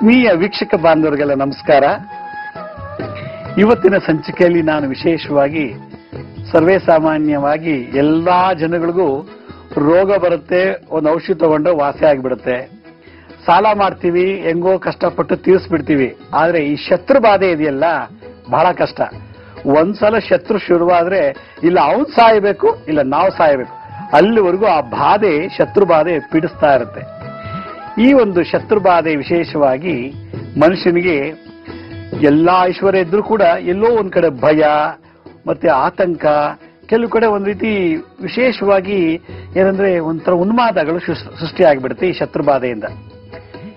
ಆತ್ಮೀಯ ವೀಕ್ಷಕ ಬಾಂಧವರಿಗೆಲ್ಲ ನಮಸ್ಕಾರ. ಇವತ್ತಿನ ಸಂಚಿಕೆಯಲ್ಲಿ ನಾನು ವಿಶೇಷವಾಗಿ ಸರ್ವೇ ಸಾಮಾನ್ಯವಾಗಿ ಎಲ್ಲಾ ಜನಗಳಿಗೂ ರೋಗ ಬರುತ್ತೆ, ಒಂದು ಔಷಧಿ ತಗೊಂಡು ವಾಸಿ ಆಗಿಬಿಡುತ್ತೆ. ಸಾಲ ಮಾಡ್ತೀವಿ, ಹೆಂಗೋ ಕಷ್ಟಪಟ್ಟು ತೀರಿಸ್ಬಿಡ್ತೀವಿ. ಆದ್ರೆ ಈ ಶತ್ರು ಬಾಧೆ ಇದೆಯಲ್ಲ, ಬಹಳ ಕಷ್ಟ. ಒಂದ್ಸಲ ಶತ್ರು ಶುರುವಾದ್ರೆ ಇಲ್ಲ ಅವನ್ ಸಾಯಬೇಕು, ಇಲ್ಲ ನಾವು ಸಾಯಬೇಕು. ಅಲ್ಲಿವರೆಗೂ ಆ ಬಾಧೆ, ಶತ್ರು ಬಾಧೆ ಪೀಡಿಸ್ತಾ ಇರುತ್ತೆ. ಈ ಒಂದು ಶತ್ರುಬಾಧೆ ವಿಶೇಷವಾಗಿ ಮನುಷ್ಯನಿಗೆ ಎಲ್ಲಾ ಐಶ್ವರ್ಯ ಇದ್ರೂ ಕೂಡ ಎಲ್ಲೋ ಒಂದ್ ಕಡೆ ಭಯ, ಮತ್ತೆ ಆತಂಕ, ಕೆಲವು ಕಡೆ ಒಂದ್ ರೀತಿ ವಿಶೇಷವಾಗಿ ಏನಂದ್ರೆ ಒಂಥರ ಉನ್ಮಾದಗಳು ಸೃಷ್ಟಿಯಾಗಿಬಿಡುತ್ತೆ ಈ ಶತ್ರು ಬಾಧೆಯಿಂದ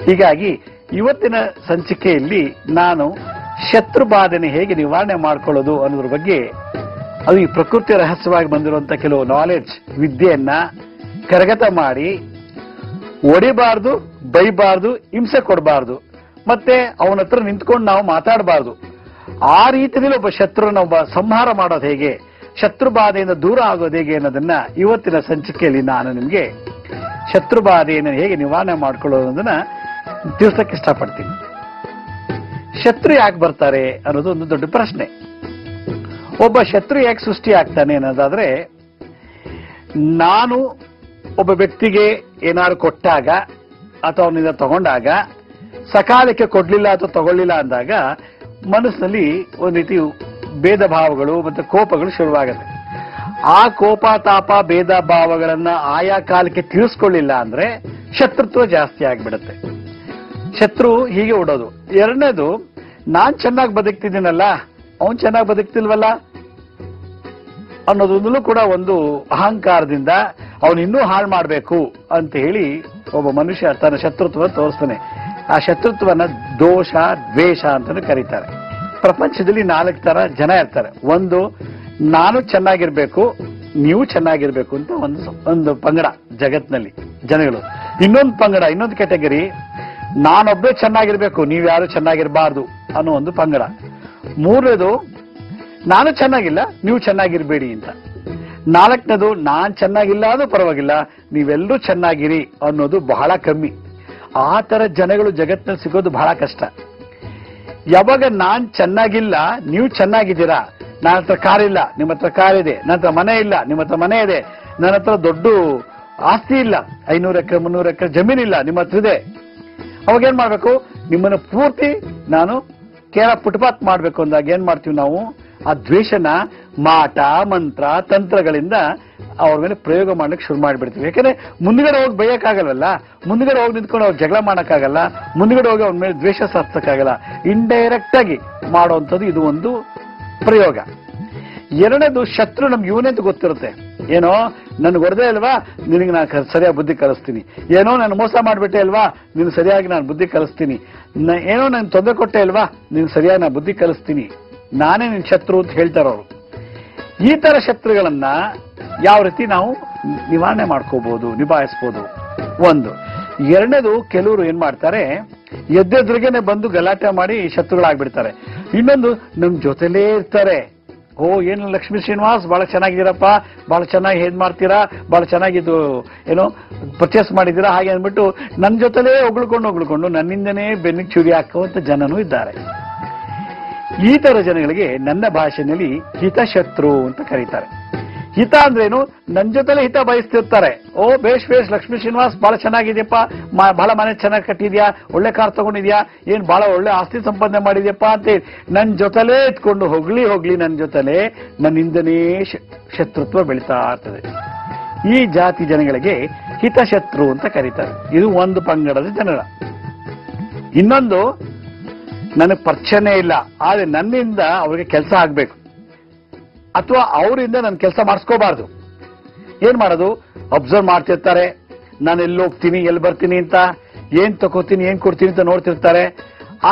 ಹೀಗಾಗಿ ಇವತ್ತಿನ ಸಂಚಿಕೆಯಲ್ಲಿ ನಾನು ಶತ್ರುಬಾಧೆನ ಹೇಗೆ ನಿವಾರಣೆ ಮಾಡ್ಕೊಳ್ಳೋದು ಅನ್ನೋದ್ರ ಬಗ್ಗೆ ಅದು ಈ ಪ್ರಕೃತಿ ರಹಸ್ಯವಾಗಿ ಬಂದಿರುವಂತ ಕೆಲವು ನಾಲೆಡ್ಜ್ ವಿದ್ಯೆಯನ್ನ ಕರಗತ ಮಾಡಿ ಹೊಡಿಬಾರ್ದು ಬೈಬಾರ್ದು, ಹಿಂಸೆ ಕೊಡಬಾರ್ದು. ಮತ್ತೆ ಅವನ ಹತ್ರ ನಿಂತ್ಕೊಂಡು ನಾವು ಮಾತಾಡಬಾರ್ದು. ಆ ರೀತಿಯಲ್ಲಿ ಒಬ್ಬ ಶತ್ರುನ ಒಬ್ಬ ಸಂಹಾರ ಮಾಡೋದು ಹೇಗೆ? ಶತ್ರು ಬಾಧೆಯಿಂದ ದೂರ ಆಗೋದು ಹೇಗೆ ಅನ್ನೋದನ್ನ ಇವತ್ತಿನ ಸಂಚಿಕೆಯಲ್ಲಿ ನಾನು ನಿಮಗೆ ಶತ್ರು ಬಾಧೆಯನ್ನು ಹೇಗೆ ನಿವಾರಣೆ ಮಾಡ್ಕೊಳ್ಳೋದು ಅನ್ನೋದನ್ನ ತಿಳಿಸಕ್ಕೆ ಇಷ್ಟಪಡ್ತೀನಿ. ಶತ್ರು ಯಾಕೆ ಬರ್ತಾರೆ ಅನ್ನೋದು ಒಂದು ದೊಡ್ಡ ಪ್ರಶ್ನೆ. ಒಬ್ಬ ಶತ್ರು ಯಾಕೆ ಸೃಷ್ಟಿ ಆಗ್ತಾನೆ ಅನ್ನೋದಾದ್ರೆ, ನಾನು ಒಬ್ಬ ವ್ಯಕ್ತಿಗೆ ಏನಾದ್ರು ಕೊಟ್ಟಾಗ ಅಥವಾ ಅವನಿಂದ ತಗೊಂಡಾಗ ಸಕಾಲಕ್ಕೆ ಕೊಡ್ಲಿಲ್ಲ ಅಥವಾ ತಗೊಳ್ಳಿಲ್ಲ ಅಂದಾಗ ಮನಸ್ಸಿನಲ್ಲಿ ಒಂದು ರೀತಿ ಭೇದ ಭಾವಗಳು ಮತ್ತೆ ಕೋಪಗಳು ಶುರುವಾಗುತ್ತೆ. ಆ ಕೋಪ, ತಾಪ, ಭೇದ ಭಾವಗಳನ್ನ ಆಯಾ ಕಾಲಕ್ಕೆ ತಿಳಿಸ್ಕೊಳ್ಳಿಲ್ಲ ಅಂದ್ರೆ ಶತ್ರುತ್ವ ಜಾಸ್ತಿ ಆಗ್ಬಿಡುತ್ತೆ. ಶತ್ರು ಹೀಗೆ ಉಡೋದು ಎರಡನೇದು, ನಾನ್ ಚೆನ್ನಾಗಿ ಬದುಕ್ತಿದ್ದೀನಲ್ಲ, ಅವನ್ ಚೆನ್ನಾಗಿ ಬದುಕ್ತಿಲ್ವಲ್ಲ? ಅನ್ನೋದೊಂದಲು ಕೂಡ ಒಂದು ಅಹಂಕಾರದಿಂದ ಅವನು ಇನ್ನೂ ಹಾಳು ಮಾಡಬೇಕು ಅಂತ ಹೇಳಿ ಒಬ್ಬ ಮನುಷ್ಯ ತನ್ನ ಶತ್ರುತ್ವ ತೋರಿಸ್ತಾನೆ. ಆ ಶತ್ರುತ್ವನ ದೋಷ, ದ್ವೇಷ ಅಂತಾನು ಕರೀತಾರೆ. ಪ್ರಪಂಚದಲ್ಲಿ ನಾಲ್ಕು ತರ ಜನ ಇರ್ತಾರೆ. ಒಂದು, ನಾನು ಚೆನ್ನಾಗಿರ್ಬೇಕು, ನೀವು ಚೆನ್ನಾಗಿರ್ಬೇಕು ಅಂತ ಒಂದು ಒಂದು ಪಂಗಡ ಜಗತ್ನಲ್ಲಿ, ಜನಗಳು. ಇನ್ನೊಂದು ಪಂಗಡ, ಇನ್ನೊಂದು ಕೆಟಗರಿ ನಾನೊಬ್ಬೇ ಚೆನ್ನಾಗಿರ್ಬೇಕು ನೀವು ಯಾರು ಚೆನ್ನಾಗಿರ್ಬಾರ್ದು ಅನ್ನೋ ಒಂದು ಪಂಗಡ. ಮೂರನೇದು ನಾನು ಚೆನ್ನಾಗಿಲ್ಲ, ನೀವು ಚೆನ್ನಾಗಿರ್ಬೇಡಿ ಅಂತ. ನಾಲ್ಕನೇದು, ನಾನ್ ಚೆನ್ನಾಗಿಲ್ಲ ಅದು ಪರವಾಗಿಲ್ಲ, ನೀವೆಲ್ಲರೂ ಚೆನ್ನಾಗಿರಿ ಅನ್ನೋದು ಬಹಳ ಕಮ್ಮಿ. ಆ ತರ ಜನಗಳು ಜಗತ್ತಿನಲ್ಲಿ ಸಿಗೋದು ಬಹಳ ಕಷ್ಟ. ಯಾವಾಗ ನಾನ್ ಚೆನ್ನಾಗಿಲ್ಲ, ನೀವು ಚೆನ್ನಾಗಿದ್ದೀರಾ? ನನ್ನ ಹತ್ರ ಕಾರ್ ಇಲ್ಲ, ನಿಮ್ಮ ಹತ್ರ ಕಾರ್ ಇದೆ, ನನ್ನ ಹತ್ರ ಮನೆ ಇಲ್ಲ, ನಿಮ್ಮ ಹತ್ರ ಮನೆ ಇದೆ, ನನ್ನ ಹತ್ರ ದೊಡ್ಡ ಆಸ್ತಿ ಇಲ್ಲ, ಐನೂರು ಎಕರೆ, ಮುನ್ನೂರು ಎಕರೆ ಜಮೀನಿಲ್ಲ ನಿಮ್ಮ ಹತ್ರ ಇದೆ. ಅವಾಗ ಏನ್ ಮಾಡ್ಬೇಕು? ನಿಮ್ಮನ್ನ ಪೂರ್ತಿ ನಾನು ಕೇರ ಪುಟ್ಪಾತ್ ಮಾಡ್ಬೇಕು ಅಂದಾಗ ಏನ್ ಮಾಡ್ತೀವಿ ನಾವು? ಆ ದ್ವೇಷನ ಮಾಟ, ಮಂತ್ರ, ತಂತ್ರಗಳಿಂದ ಅವ್ರ ಮೇಲೆ ಪ್ರಯೋಗ ಮಾಡ್ಲಿಕ್ಕೆ ಶುರು ಮಾಡಿಬಿಡ್ತೀವಿ. ಯಾಕಂದ್ರೆ ಮುಂದ್ಗಡೆ ಹೋಗಿ ಬೈಯಕ್ಕಾಗಲ್ಲ ಮುಂದ್ಗಡೆ ಹೋಗಿ ನಿಂತ್ಕೊಂಡು ಅವ್ರು ಜಗಳ ಮಾಡೋಕ್ಕಾಗಲ್ಲ? ಮುಂದ್ಗಡೆ ಹೋಗಿ ಅವ್ರ ಮೇಲೆ ದ್ವೇಷ ಸಾಧಿಸೋಕ್ಕಾಗಲ್ಲ ಇಂಡೈರೆಕ್ಟ್ ಆಗಿ ಮಾಡುವಂಥದ್ದು ಇದು ಒಂದು ಪ್ರಯೋಗ. ಎರಡನೇದು ಶತ್ರು ನಮ್ಗೆ ಇವನೇ ಗೊತ್ತಿರುತ್ತೆ. ಏನೋ, ನನ್ಗೆ ಹೊಡೆದೇ ಅಲ್ವಾ ನಿನಗೆ ನಾನು ಸರಿಯಾಗಿ ಬುದ್ಧಿ ಕಲಿಸ್ತೀನಿ. ಏನೋ, ನಾನು ಮೋಸ ಮಾಡಿಬಿಟ್ಟೆ ಅಲ್ವಾ ನೀನು ಸರಿಯಾಗಿ ನಾನು ಬುದ್ಧಿ ಕಲಿಸ್ತೀನಿ. ಏನೋ ನಾನು ತೊಂದರೆ ಕೊಟ್ಟೆ ಅಲ್ವಾ ನೀನು ಸರಿಯಾಗಿ ನಾನು ಬುದ್ಧಿ ಕಲಿಸ್ತೀನಿ. ನಾನೇ ನಿನ್ ಶತ್ರು ಅಂತ ಹೇಳ್ತಾರ ಅವರು. ಈ ತರ ಶತ್ರುಗಳನ್ನ ಯಾವ ರೀತಿ ನಾವು ನಿವಾರಣೆ ಮಾಡ್ಕೋಬಹುದು ನಿಭಾಯಿಸ್ಬೋದು? ಒಂದು, ಎರಡನೇದು ಕೆಲವರು ಏನ್ ಮಾಡ್ತಾರೆ, ಎದ್ದೆದ್ರಿಗೆನೆ ಬಂದು ಗಲಾಟೆ ಮಾಡಿ ಶತ್ರುಗಳಾಗ್ಬಿಡ್ತಾರೆ. ಇನ್ನೊಂದು, ನಮ್ ಜೊತೆಲೇ ಇರ್ತಾರೆ. ಓ, ಏನು ಲಕ್ಷ್ಮೀ ಶ್ರೀನಿವಾಸ್ ಬಹಳ ಚೆನ್ನಾಗಿದ್ದೀರಪ್ಪ ಬಹಳ ಚೆನ್ನಾಗಿ ಏನ್ ಮಾಡ್ತೀರಾ ಬಹಳ ಚೆನ್ನಾಗಿದ್ದು, ಏನೋ ಪರ್ಚೇಸ್ ಮಾಡಿದ್ದೀರಾ, ಹಾಗೆ ಅಂದ್ಬಿಟ್ಟು ನನ್ನ ಜೊತೆಲೇ ಹೊಗಳ್ಕೊಂಡು ಒಗ್ಳ್ಕೊಂಡು ನನ್ನಿಂದನೇ ಬೆನ್ನಿಗೆ ಚುರಿ ಹಾಕುವಂತ ಜನನೂ ಇದ್ದಾರೆ. ಈ ತರ ಜನಗಳಿಗೆ ನನ್ನ ಭಾಷೆನಲ್ಲಿ ಹಿತಶತ್ರು ಅಂತ ಕರೀತಾರೆ. ಹಿತ ಅಂದ್ರೇನು? ನನ್ ಜೊತೆಲೆ ಹಿತ ಬಯಸ್ತಿರ್ತಾರೆ. ಓ, ಬೇಷ್ ಬೇಷ್, ಲಕ್ಷ್ಮೀ ಶ್ರೀನಿವಾಸ್ ಬಹಳ ಚೆನ್ನಾಗಿದ್ಯಪ್ಪ. ಬಹಳ ಮನೆ ಚೆನ್ನಾಗಿ ಕಟ್ಟಿದ್ಯಾ? ಒಳ್ಳೆ ಕಾರ್ ತಗೊಂಡಿದ್ಯಾ? ಏನ್ ಬಹಳ ಒಳ್ಳೆ ಆಸ್ತಿ ಸಂಪಾದನೆ ಮಾಡಿದ್ಯಪ್ಪ ಅಂತ ಹೇಳಿ ನನ್ ಜೊತೆಲೇ ಇಟ್ಕೊಂಡು ಹೋಗ್ಲಿ ಹೋಗ್ಲಿ, ನನ್ ಜೊತೆಲೆ ನನ್ನಿಂದನೇ ಶತ್ರುತ್ವ ಬೆಳೀತಾ ಇರ್ತದೆ. ಈ ಜಾತಿ ಜನಗಳಿಗೆ ಹಿತಶತ್ರು ಅಂತ ಕರೀತಾರೆ. ಇದು ಒಂದು ಪಂಗಡದ ಜನರ. ಇನ್ನೊಂದು ನನಗೆ ಪರಿಚಯನೇ ಇಲ್ಲ, ಆದ್ರೆ ನನ್ನಿಂದ ಅವ್ರಿಗೆ ಕೆಲಸ ಆಗ್ಬೇಕು. ಅಥವಾ ಅವರಿಂದ ನನ್ನ ಕೆಲಸ ಮಾಡಿಸ್ಕೋಬಾರ್ದು. ಏನ್ ಮಾಡೋದು? ಅಬ್ಸರ್ವ್ ಮಾಡ್ತಿರ್ತಾರೆ, ನಾನು ಎಲ್ಲಿ ಹೋಗ್ತೀನಿ, ಎಲ್ಲಿ ಬರ್ತೀನಿ ಅಂತ, ಏನ್ ತಗೋತೀನಿ ಏನ್ ಕೊಡ್ತೀನಿ ಅಂತ ನೋಡ್ತಿರ್ತಾರೆ.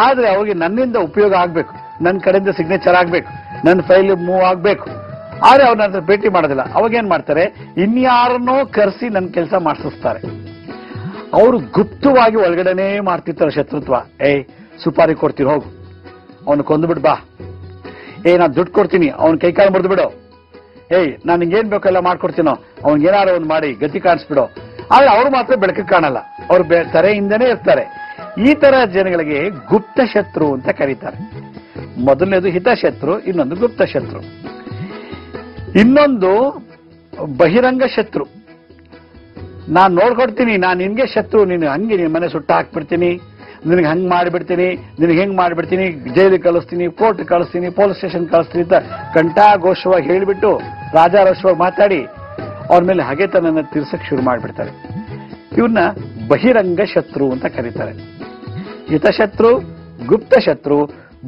ಆದ್ರೆ ಅವ್ರಿಗೆ ನನ್ನಿಂದ ಉಪಯೋಗ ಆಗ್ಬೇಕು. ನನ್ನ ಕಡೆಯಿಂದ ಸಿಗ್ನೇಚರ್ ಆಗ್ಬೇಕು. ನನ್ನ ಫೈಲ್ ಮೂವ್ ಆಗ್ಬೇಕು. ಆದ್ರೆ ಅವ್ರ ನನ್ನ ಭೇಟಿ ಮಾಡೋದಿಲ್ಲ. ಅವಾಗ ಏನ್ ಮಾಡ್ತಾರೆ? ಇನ್ಯಾರನ್ನೋ ಕರೆಸಿ ನನ್ನ ಕೆಲಸ ಮಾಡಿಸ್ತಾರೆ ಅವರು ಗುಪ್ತವಾಗಿ ಒಳಗಡೆನೇ ಮಾಡ್ತಿರ್ತಾರೆ ಶತ್ರುತ್ವ. ಏಯ್ ಸುಪಾರಿ ಕೊಡ್ತೀನಿ ಹೋಗು. ಅವನು ಕೊಂದ್ಬಿಡ್ ಬಾ. ಏ, ನಾನು ದುಡ್ಡು ಕೊಡ್ತೀನಿ. ಅವ್ನ ಕೈಕಾಲು ಮುರಿದು ಬಿಡು. ಏಯ್, ನಾನು ಬೇಕೋ ಎಲ್ಲ ಮಾಡ್ಕೊಡ್ತೀನೋ? ಅವ್ನಿಗೆ ಏನಾದ್ರು ಒಂದು ಮಾಡಿ, ಗತಿ ಕಾಣಿಸ್ಬಿಡು. ಆದ್ರೆ ಅವ್ರು ಮಾತ್ರ ಬೆಳಕಿಗೆ ಕಾಣಲ್ಲ. ಅವ್ರು ತರೆಯಿಂದನೇ ಇರ್ತಾರೆ. ಈ ತರ ಜನಗಳಿಗೆ ಗುಪ್ತ ಶತ್ರು ಅಂತ ಕರೀತಾರೆ. ಮೊದಲನೇದು ಹಿತಶತ್ರು, ಇನ್ನೊಂದು ಗುಪ್ತ ಶತ್ರು. ಇನ್ನೊಂದು ಬಹಿರಂಗ ಶತ್ರು. ನಾನು ನೋಡ್ಕೊಡ್ತೀನಿ, ನಾನ್ ನಿನ್ಗೆ ಶತ್ರು, ನೀನು ಹಂಗೆ ನಿನ್ ಮನೆ ಸುಟ್ಟ ಹಾಕ್ಬಿಡ್ತೀನಿ. ನಿನಗೆ ಹಂಗೆ ಮಾಡಿಬಿಡ್ತೀನಿ, ನಿನಗೆ ಹೆಂಗೆ ಮಾಡಿಬಿಡ್ತೀನಿ, ಜೈಲಿಗೆ ಕಳಿಸ್ತೀನಿ ಕೋರ್ಟ್ ಕಳಿಸ್ತೀನಿ, ಪೊಲೀಸ್ ಸ್ಟೇಷನ್ ಕಳಿಸ್ತೀನಿ ಅಂತ ಕಂಠಾಘೋಷವಾಗಿ ಹೇಳಿಬಿಟ್ಟು ರಾಜಾರೋಷವಾಗಿ ಮಾತಾಡಿ, ಅವ್ರ ಮೇಲೆ ಹಾಗೆ ತನ್ನ ತೀರ್ಸಕ್ಕೆ ಶುರು ಮಾಡಿಬಿಡ್ತಾರೆ. ಇವನ್ನ ಬಹಿರಂಗ ಶತ್ರು ಅಂತ ಕರೀತಾರೆ. ಹಿತಶತ್ರು, ಗುಪ್ತ ಶತ್ರು,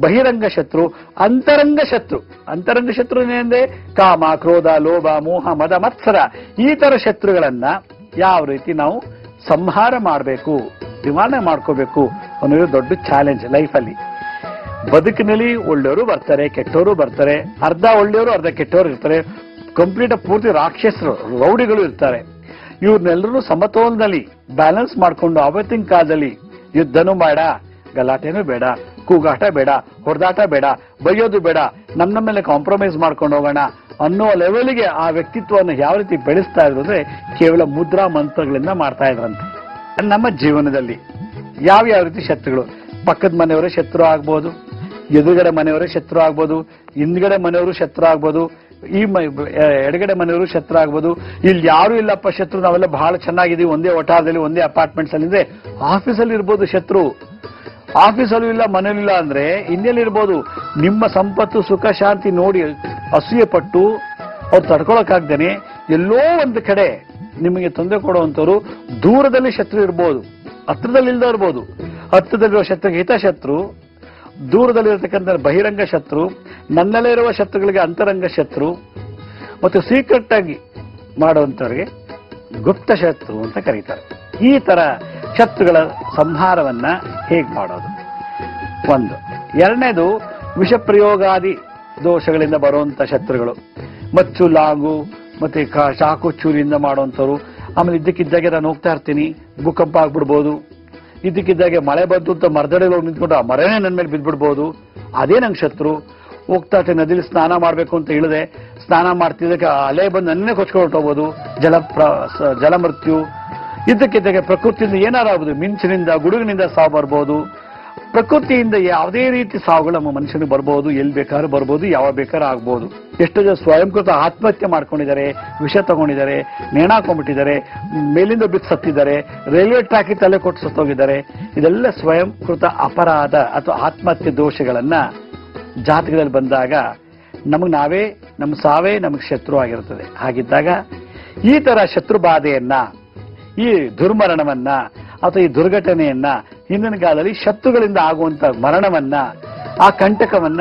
ಬಹಿರಂಗ ಶತ್ರು, ಅಂತರಂಗ ಶತ್ರು. ಅಂತರಂಗ ಶತ್ರು ಏನಂದ್ರೆ ಕಾಮ, ಕ್ರೋಧ, ಲೋಭ, ಮೋಹ, ಮದ, ಮತ್ಸರ. ಈ ತರ ಶತ್ರುಗಳನ್ನ ಯಾವ ರೀತಿ ನಾವು ಸಂಹಾರ ಮಾಡಬೇಕು? ನಿವಾರಣೆ ಮಾಡ್ಕೋಬೇಕು ಅನ್ನೋದು ದೊಡ್ಡ ಚಾಲೆಂಜ್ ಲೈಫಲ್ಲಿ ಬದುಕಿನಲ್ಲಿ ಒಳ್ಳೆಯವರು ಬರ್ತಾರೆ, ಕೆಟ್ಟವರು ಬರ್ತಾರೆ, ಅರ್ಧ ಒಳ್ಳೆಯವರು, ಅರ್ಧ ಕೆಟ್ಟವರು ಇರ್ತಾರೆ. ಕಂಪ್ಲೀಟ್ ಪೂರ್ತಿ ರಾಕ್ಷಸರು, ರೌಡಿಗಳು ಇರ್ತಾರೆ. ಇವ್ರನ್ನೆಲ್ಲರೂ ಸಮತೋಲನದಲ್ಲಿ ಬ್ಯಾಲೆನ್ಸ್ ಮಾಡ್ಕೊಂಡು ಅವತ್ತಿನ ಕಾಲದಲ್ಲಿ ಯುದ್ಧನೂ ಬೇಡ, ಗಲಾಟೆನೂ ಬೇಡ, ಕೂಗಾಟ ಬೇಡ, ಹೊಡೆದಾಟ ಬೇಡ, ಬೈಯೋದು ಬೇಡ ನಮ್ಮ ಮೇಲೆ ಕಾಂಪ್ರಮೈಸ್ ಮಾಡ್ಕೊಂಡು ಹೋಗೋಣ ಅನ್ನೋ ಲೆವೆಲ್ಗೆ ಆ ವ್ಯಕ್ತಿತ್ವವನ್ನು ಯಾವ ರೀತಿ ಬೆಳೆಸ್ತಾ ಇದ್ರು ಅಂದ್ರೆ ಕೇವಲ ಮುದ್ರಾ ಮಂತ್ರಗಳಿಂದ ಮಾಡ್ತಾ ಇದ್ರಂತೆ. ನಮ್ಮ ಜೀವನದಲ್ಲಿ ಯಾವ ಯಾವ ರೀತಿ ಶತ್ರುಗಳು? ಪಕ್ಕದ ಮನೆಯವರೇ ಶತ್ರು ಆಗ್ಬೋದು, ಎದುರುಗಡೆ ಮನೆಯವರೇ ಶತ್ರು ಆಗ್ಬೋದು, ಹಿಂದ್ಗಡೆ ಮನೆಯವರು ಶತ್ರು ಆಗ್ಬೋದು, ಈ ಎಡಗಡೆ ಮನೆಯವರು ಶತ್ರು ಆಗ್ಬೋದು. ಇಲ್ಲಿ ಯಾರು ಇಲ್ಲಪ್ಪ ಶತ್ರು, ನಾವೆಲ್ಲ ಬಹಳ ಚೆನ್ನಾಗಿದ್ದೀವಿ. ಒಂದೇ ಒಟಾರದಲ್ಲಿ ಒಂದೇ ಅಪಾರ್ಟ್ಮೆಂಟ್ಸ್ ಅಲ್ಲಿ ಇದ್ರೆ ಆಫೀಸಲ್ಲಿ ಇರ್ಬೋದು ಶತ್ರು. ಆಫೀಸಲ್ಲೂ ಇಲ್ಲ ಮನೇಲಿ ಇಲ್ಲ ಅಂದ್ರೆ ಇರ್ಬೋದು. ನಿಮ್ಮ ಸಂಪತ್ತು, ಸುಖ, ಶಾಂತಿ ನೋಡಿ ಅಸೂಯೆ ಪಟ್ಟು ಅವ್ರು ತಡ್ಕೊಳಕ್ಕಾಗ್ದೇನೆ ಎಲ್ಲೋ ಒಂದು ಕಡೆ ನಿಮಗೆ ತೊಂದರೆ ಕೊಡುವಂಥವ್ರು ದೂರದಲ್ಲಿ ಶತ್ರು ಇರ್ಬೋದು, ಹತ್ರದಲ್ಲಿ ಇಲ್ಲದೇ ಇರ್ಬೋದು. ಹತ್ರದಲ್ಲಿರುವ ಶತ್ರುಗೆ ಹಿತಶತ್ರು, ದೂರದಲ್ಲಿರತಕ್ಕಂಥ ಬಹಿರಂಗ ಶತ್ರು, ನನ್ನಲ್ಲೇ ಇರುವ ಶತ್ರುಗಳಿಗೆ ಅಂತರಂಗ ಶತ್ರು, ಮತ್ತು ಸೀಕ್ರೆಟ್ ಆಗಿ ಮಾಡುವಂಥವ್ರಿಗೆ ಗುಪ್ತ ಶತ್ರು ಅಂತ ಕರೀತಾರೆ. ಈ ತರ ಶತ್ರುಗಳ ಸಂಹಾರವನ್ನ ಹೇಗೆ ಮಾಡೋದು? ಒಂದು, ಎರಡನೇದು ವಿಷಪ್ರಯೋಗಾದಿ ದೋಷಗಳಿಂದ ಬರುವಂತ ಶತ್ರುಗಳು. ಮಚ್ಚು, ಲಾಗು ಮತ್ತೆ ಕಾ ಚಾಕು ಚೂರಿಯಿಂದ ಮಾಡುವಂಥವ್ರು. ಆಮೇಲೆ ಇದ್ದಕ್ಕಿದ್ದಾಗೆ ನಾನು ಹೋಗ್ತಾ ಇರ್ತೀನಿ, ಭೂಕಂಪ ಆಗ್ಬಿಡ್ಬೋದು. ಇದ್ದಕ್ಕಿದ್ದಾಗೆ ಮಳೆ ಬಂತು ಅಂತ ಮರದಡೆ ಹೋಗಿ ನಿಂತ್ಕೊಂಡು ಆ ಮರನೇ ನನ್ನ ಮೇಲೆ ಬಿದ್ದ್ಬಿಡ್ಬೋದು ಅದೇ ನಂಗೆ ಶತ್ರು. ಹೋಗ್ತಾ ಇರ್ತೀನಿ, ನದಿಲಿ ಸ್ನಾನ ಮಾಡಬೇಕು ಅಂತ ಹೇಳಿದೆ. ಸ್ನಾನ ಮಾಡ್ತಿದ್ದಕ್ಕೆ ಅಲೆ ಬಂದು ನನ್ನೇ ಕೊಚ್ಕೊಂಡು ಹೋಗ್ಬೋದು. ಜಲ ಪ್ರ ಜಲಮೃತ್ಯು. ಇದ್ದಕ್ಕಿದ್ದಾಗೆ ಪ್ರಕೃತಿಯಿಂದ ಏನಾರು ಆಗ್ಬೋದು ಮಿಂಚಿನಿಂದ, ಗುಡುಗಿನಿಂದ ಸಾವು ಬರ್ಬೋದು. ಪ್ರಕೃತಿಯಿಂದ ಯಾವುದೇ ರೀತಿ ಸಾವುಗಳು ನಮ್ಮ ಮನುಷ್ಯನಿಗೆ ಬರ್ಬೋದು, ಎಲ್ಲಿ ಬೇಕಾದ್ರೂ ಬರ್ಬೋದು, ಯಾವ ಬೇಕಾದ್ರೂ ಆಗ್ಬೋದು. ಎಷ್ಟೋ ಜನ ಸ್ವಯಂಕೃತ ಆತ್ಮಹತ್ಯೆ ಮಾಡ್ಕೊಂಡಿದ್ದಾರೆ, ವಿಷ ತಗೊಂಡಿದ್ದಾರೆ ನೇಣಾಕೊಂಡ್ಬಿಟ್ಟಿದ್ದಾರೆ ಮೇಲಿಂದ ಬಿದ್ದು ಸತ್ತಿದ್ದಾರೆ, ರೈಲ್ವೆ ಟ್ರ್ಯಾಕ್ ತಲೆ ಕೊಟ್ಟು ಸತ್ತೋಗಿದ್ದಾರೆ. ಇದೆಲ್ಲ ಸ್ವಯಂಕೃತ ಅಪರಾಧ ಅಥವಾ ಆತ್ಮಹತ್ಯೆ ದೋಷಗಳನ್ನ ಜಾತಕದಲ್ಲಿ ಬಂದಾಗ ನಮಗೆ ನಾವೇ ನಮ್ಮ ಸಾವೇ ನಮಗೆ ಶತ್ರು ಆಗಿರುತ್ತದೆ. ಹಾಗಿದ್ದಾಗ ಈ ತರ ಶತ್ರು ಬಾಧೆಯನ್ನ ಈ ದುರ್ಮರಣವನ್ನ ಅಥವಾ ಈ ದುರ್ಘಟನೆಯನ್ನ ಹಿಂದಿನ ಕಾಲದಲ್ಲಿ ಶತ್ರುಗಳಿಂದ ಆಗುವಂತ ಮರಣವನ್ನ, ಆ ಕಂಟಕವನ್ನ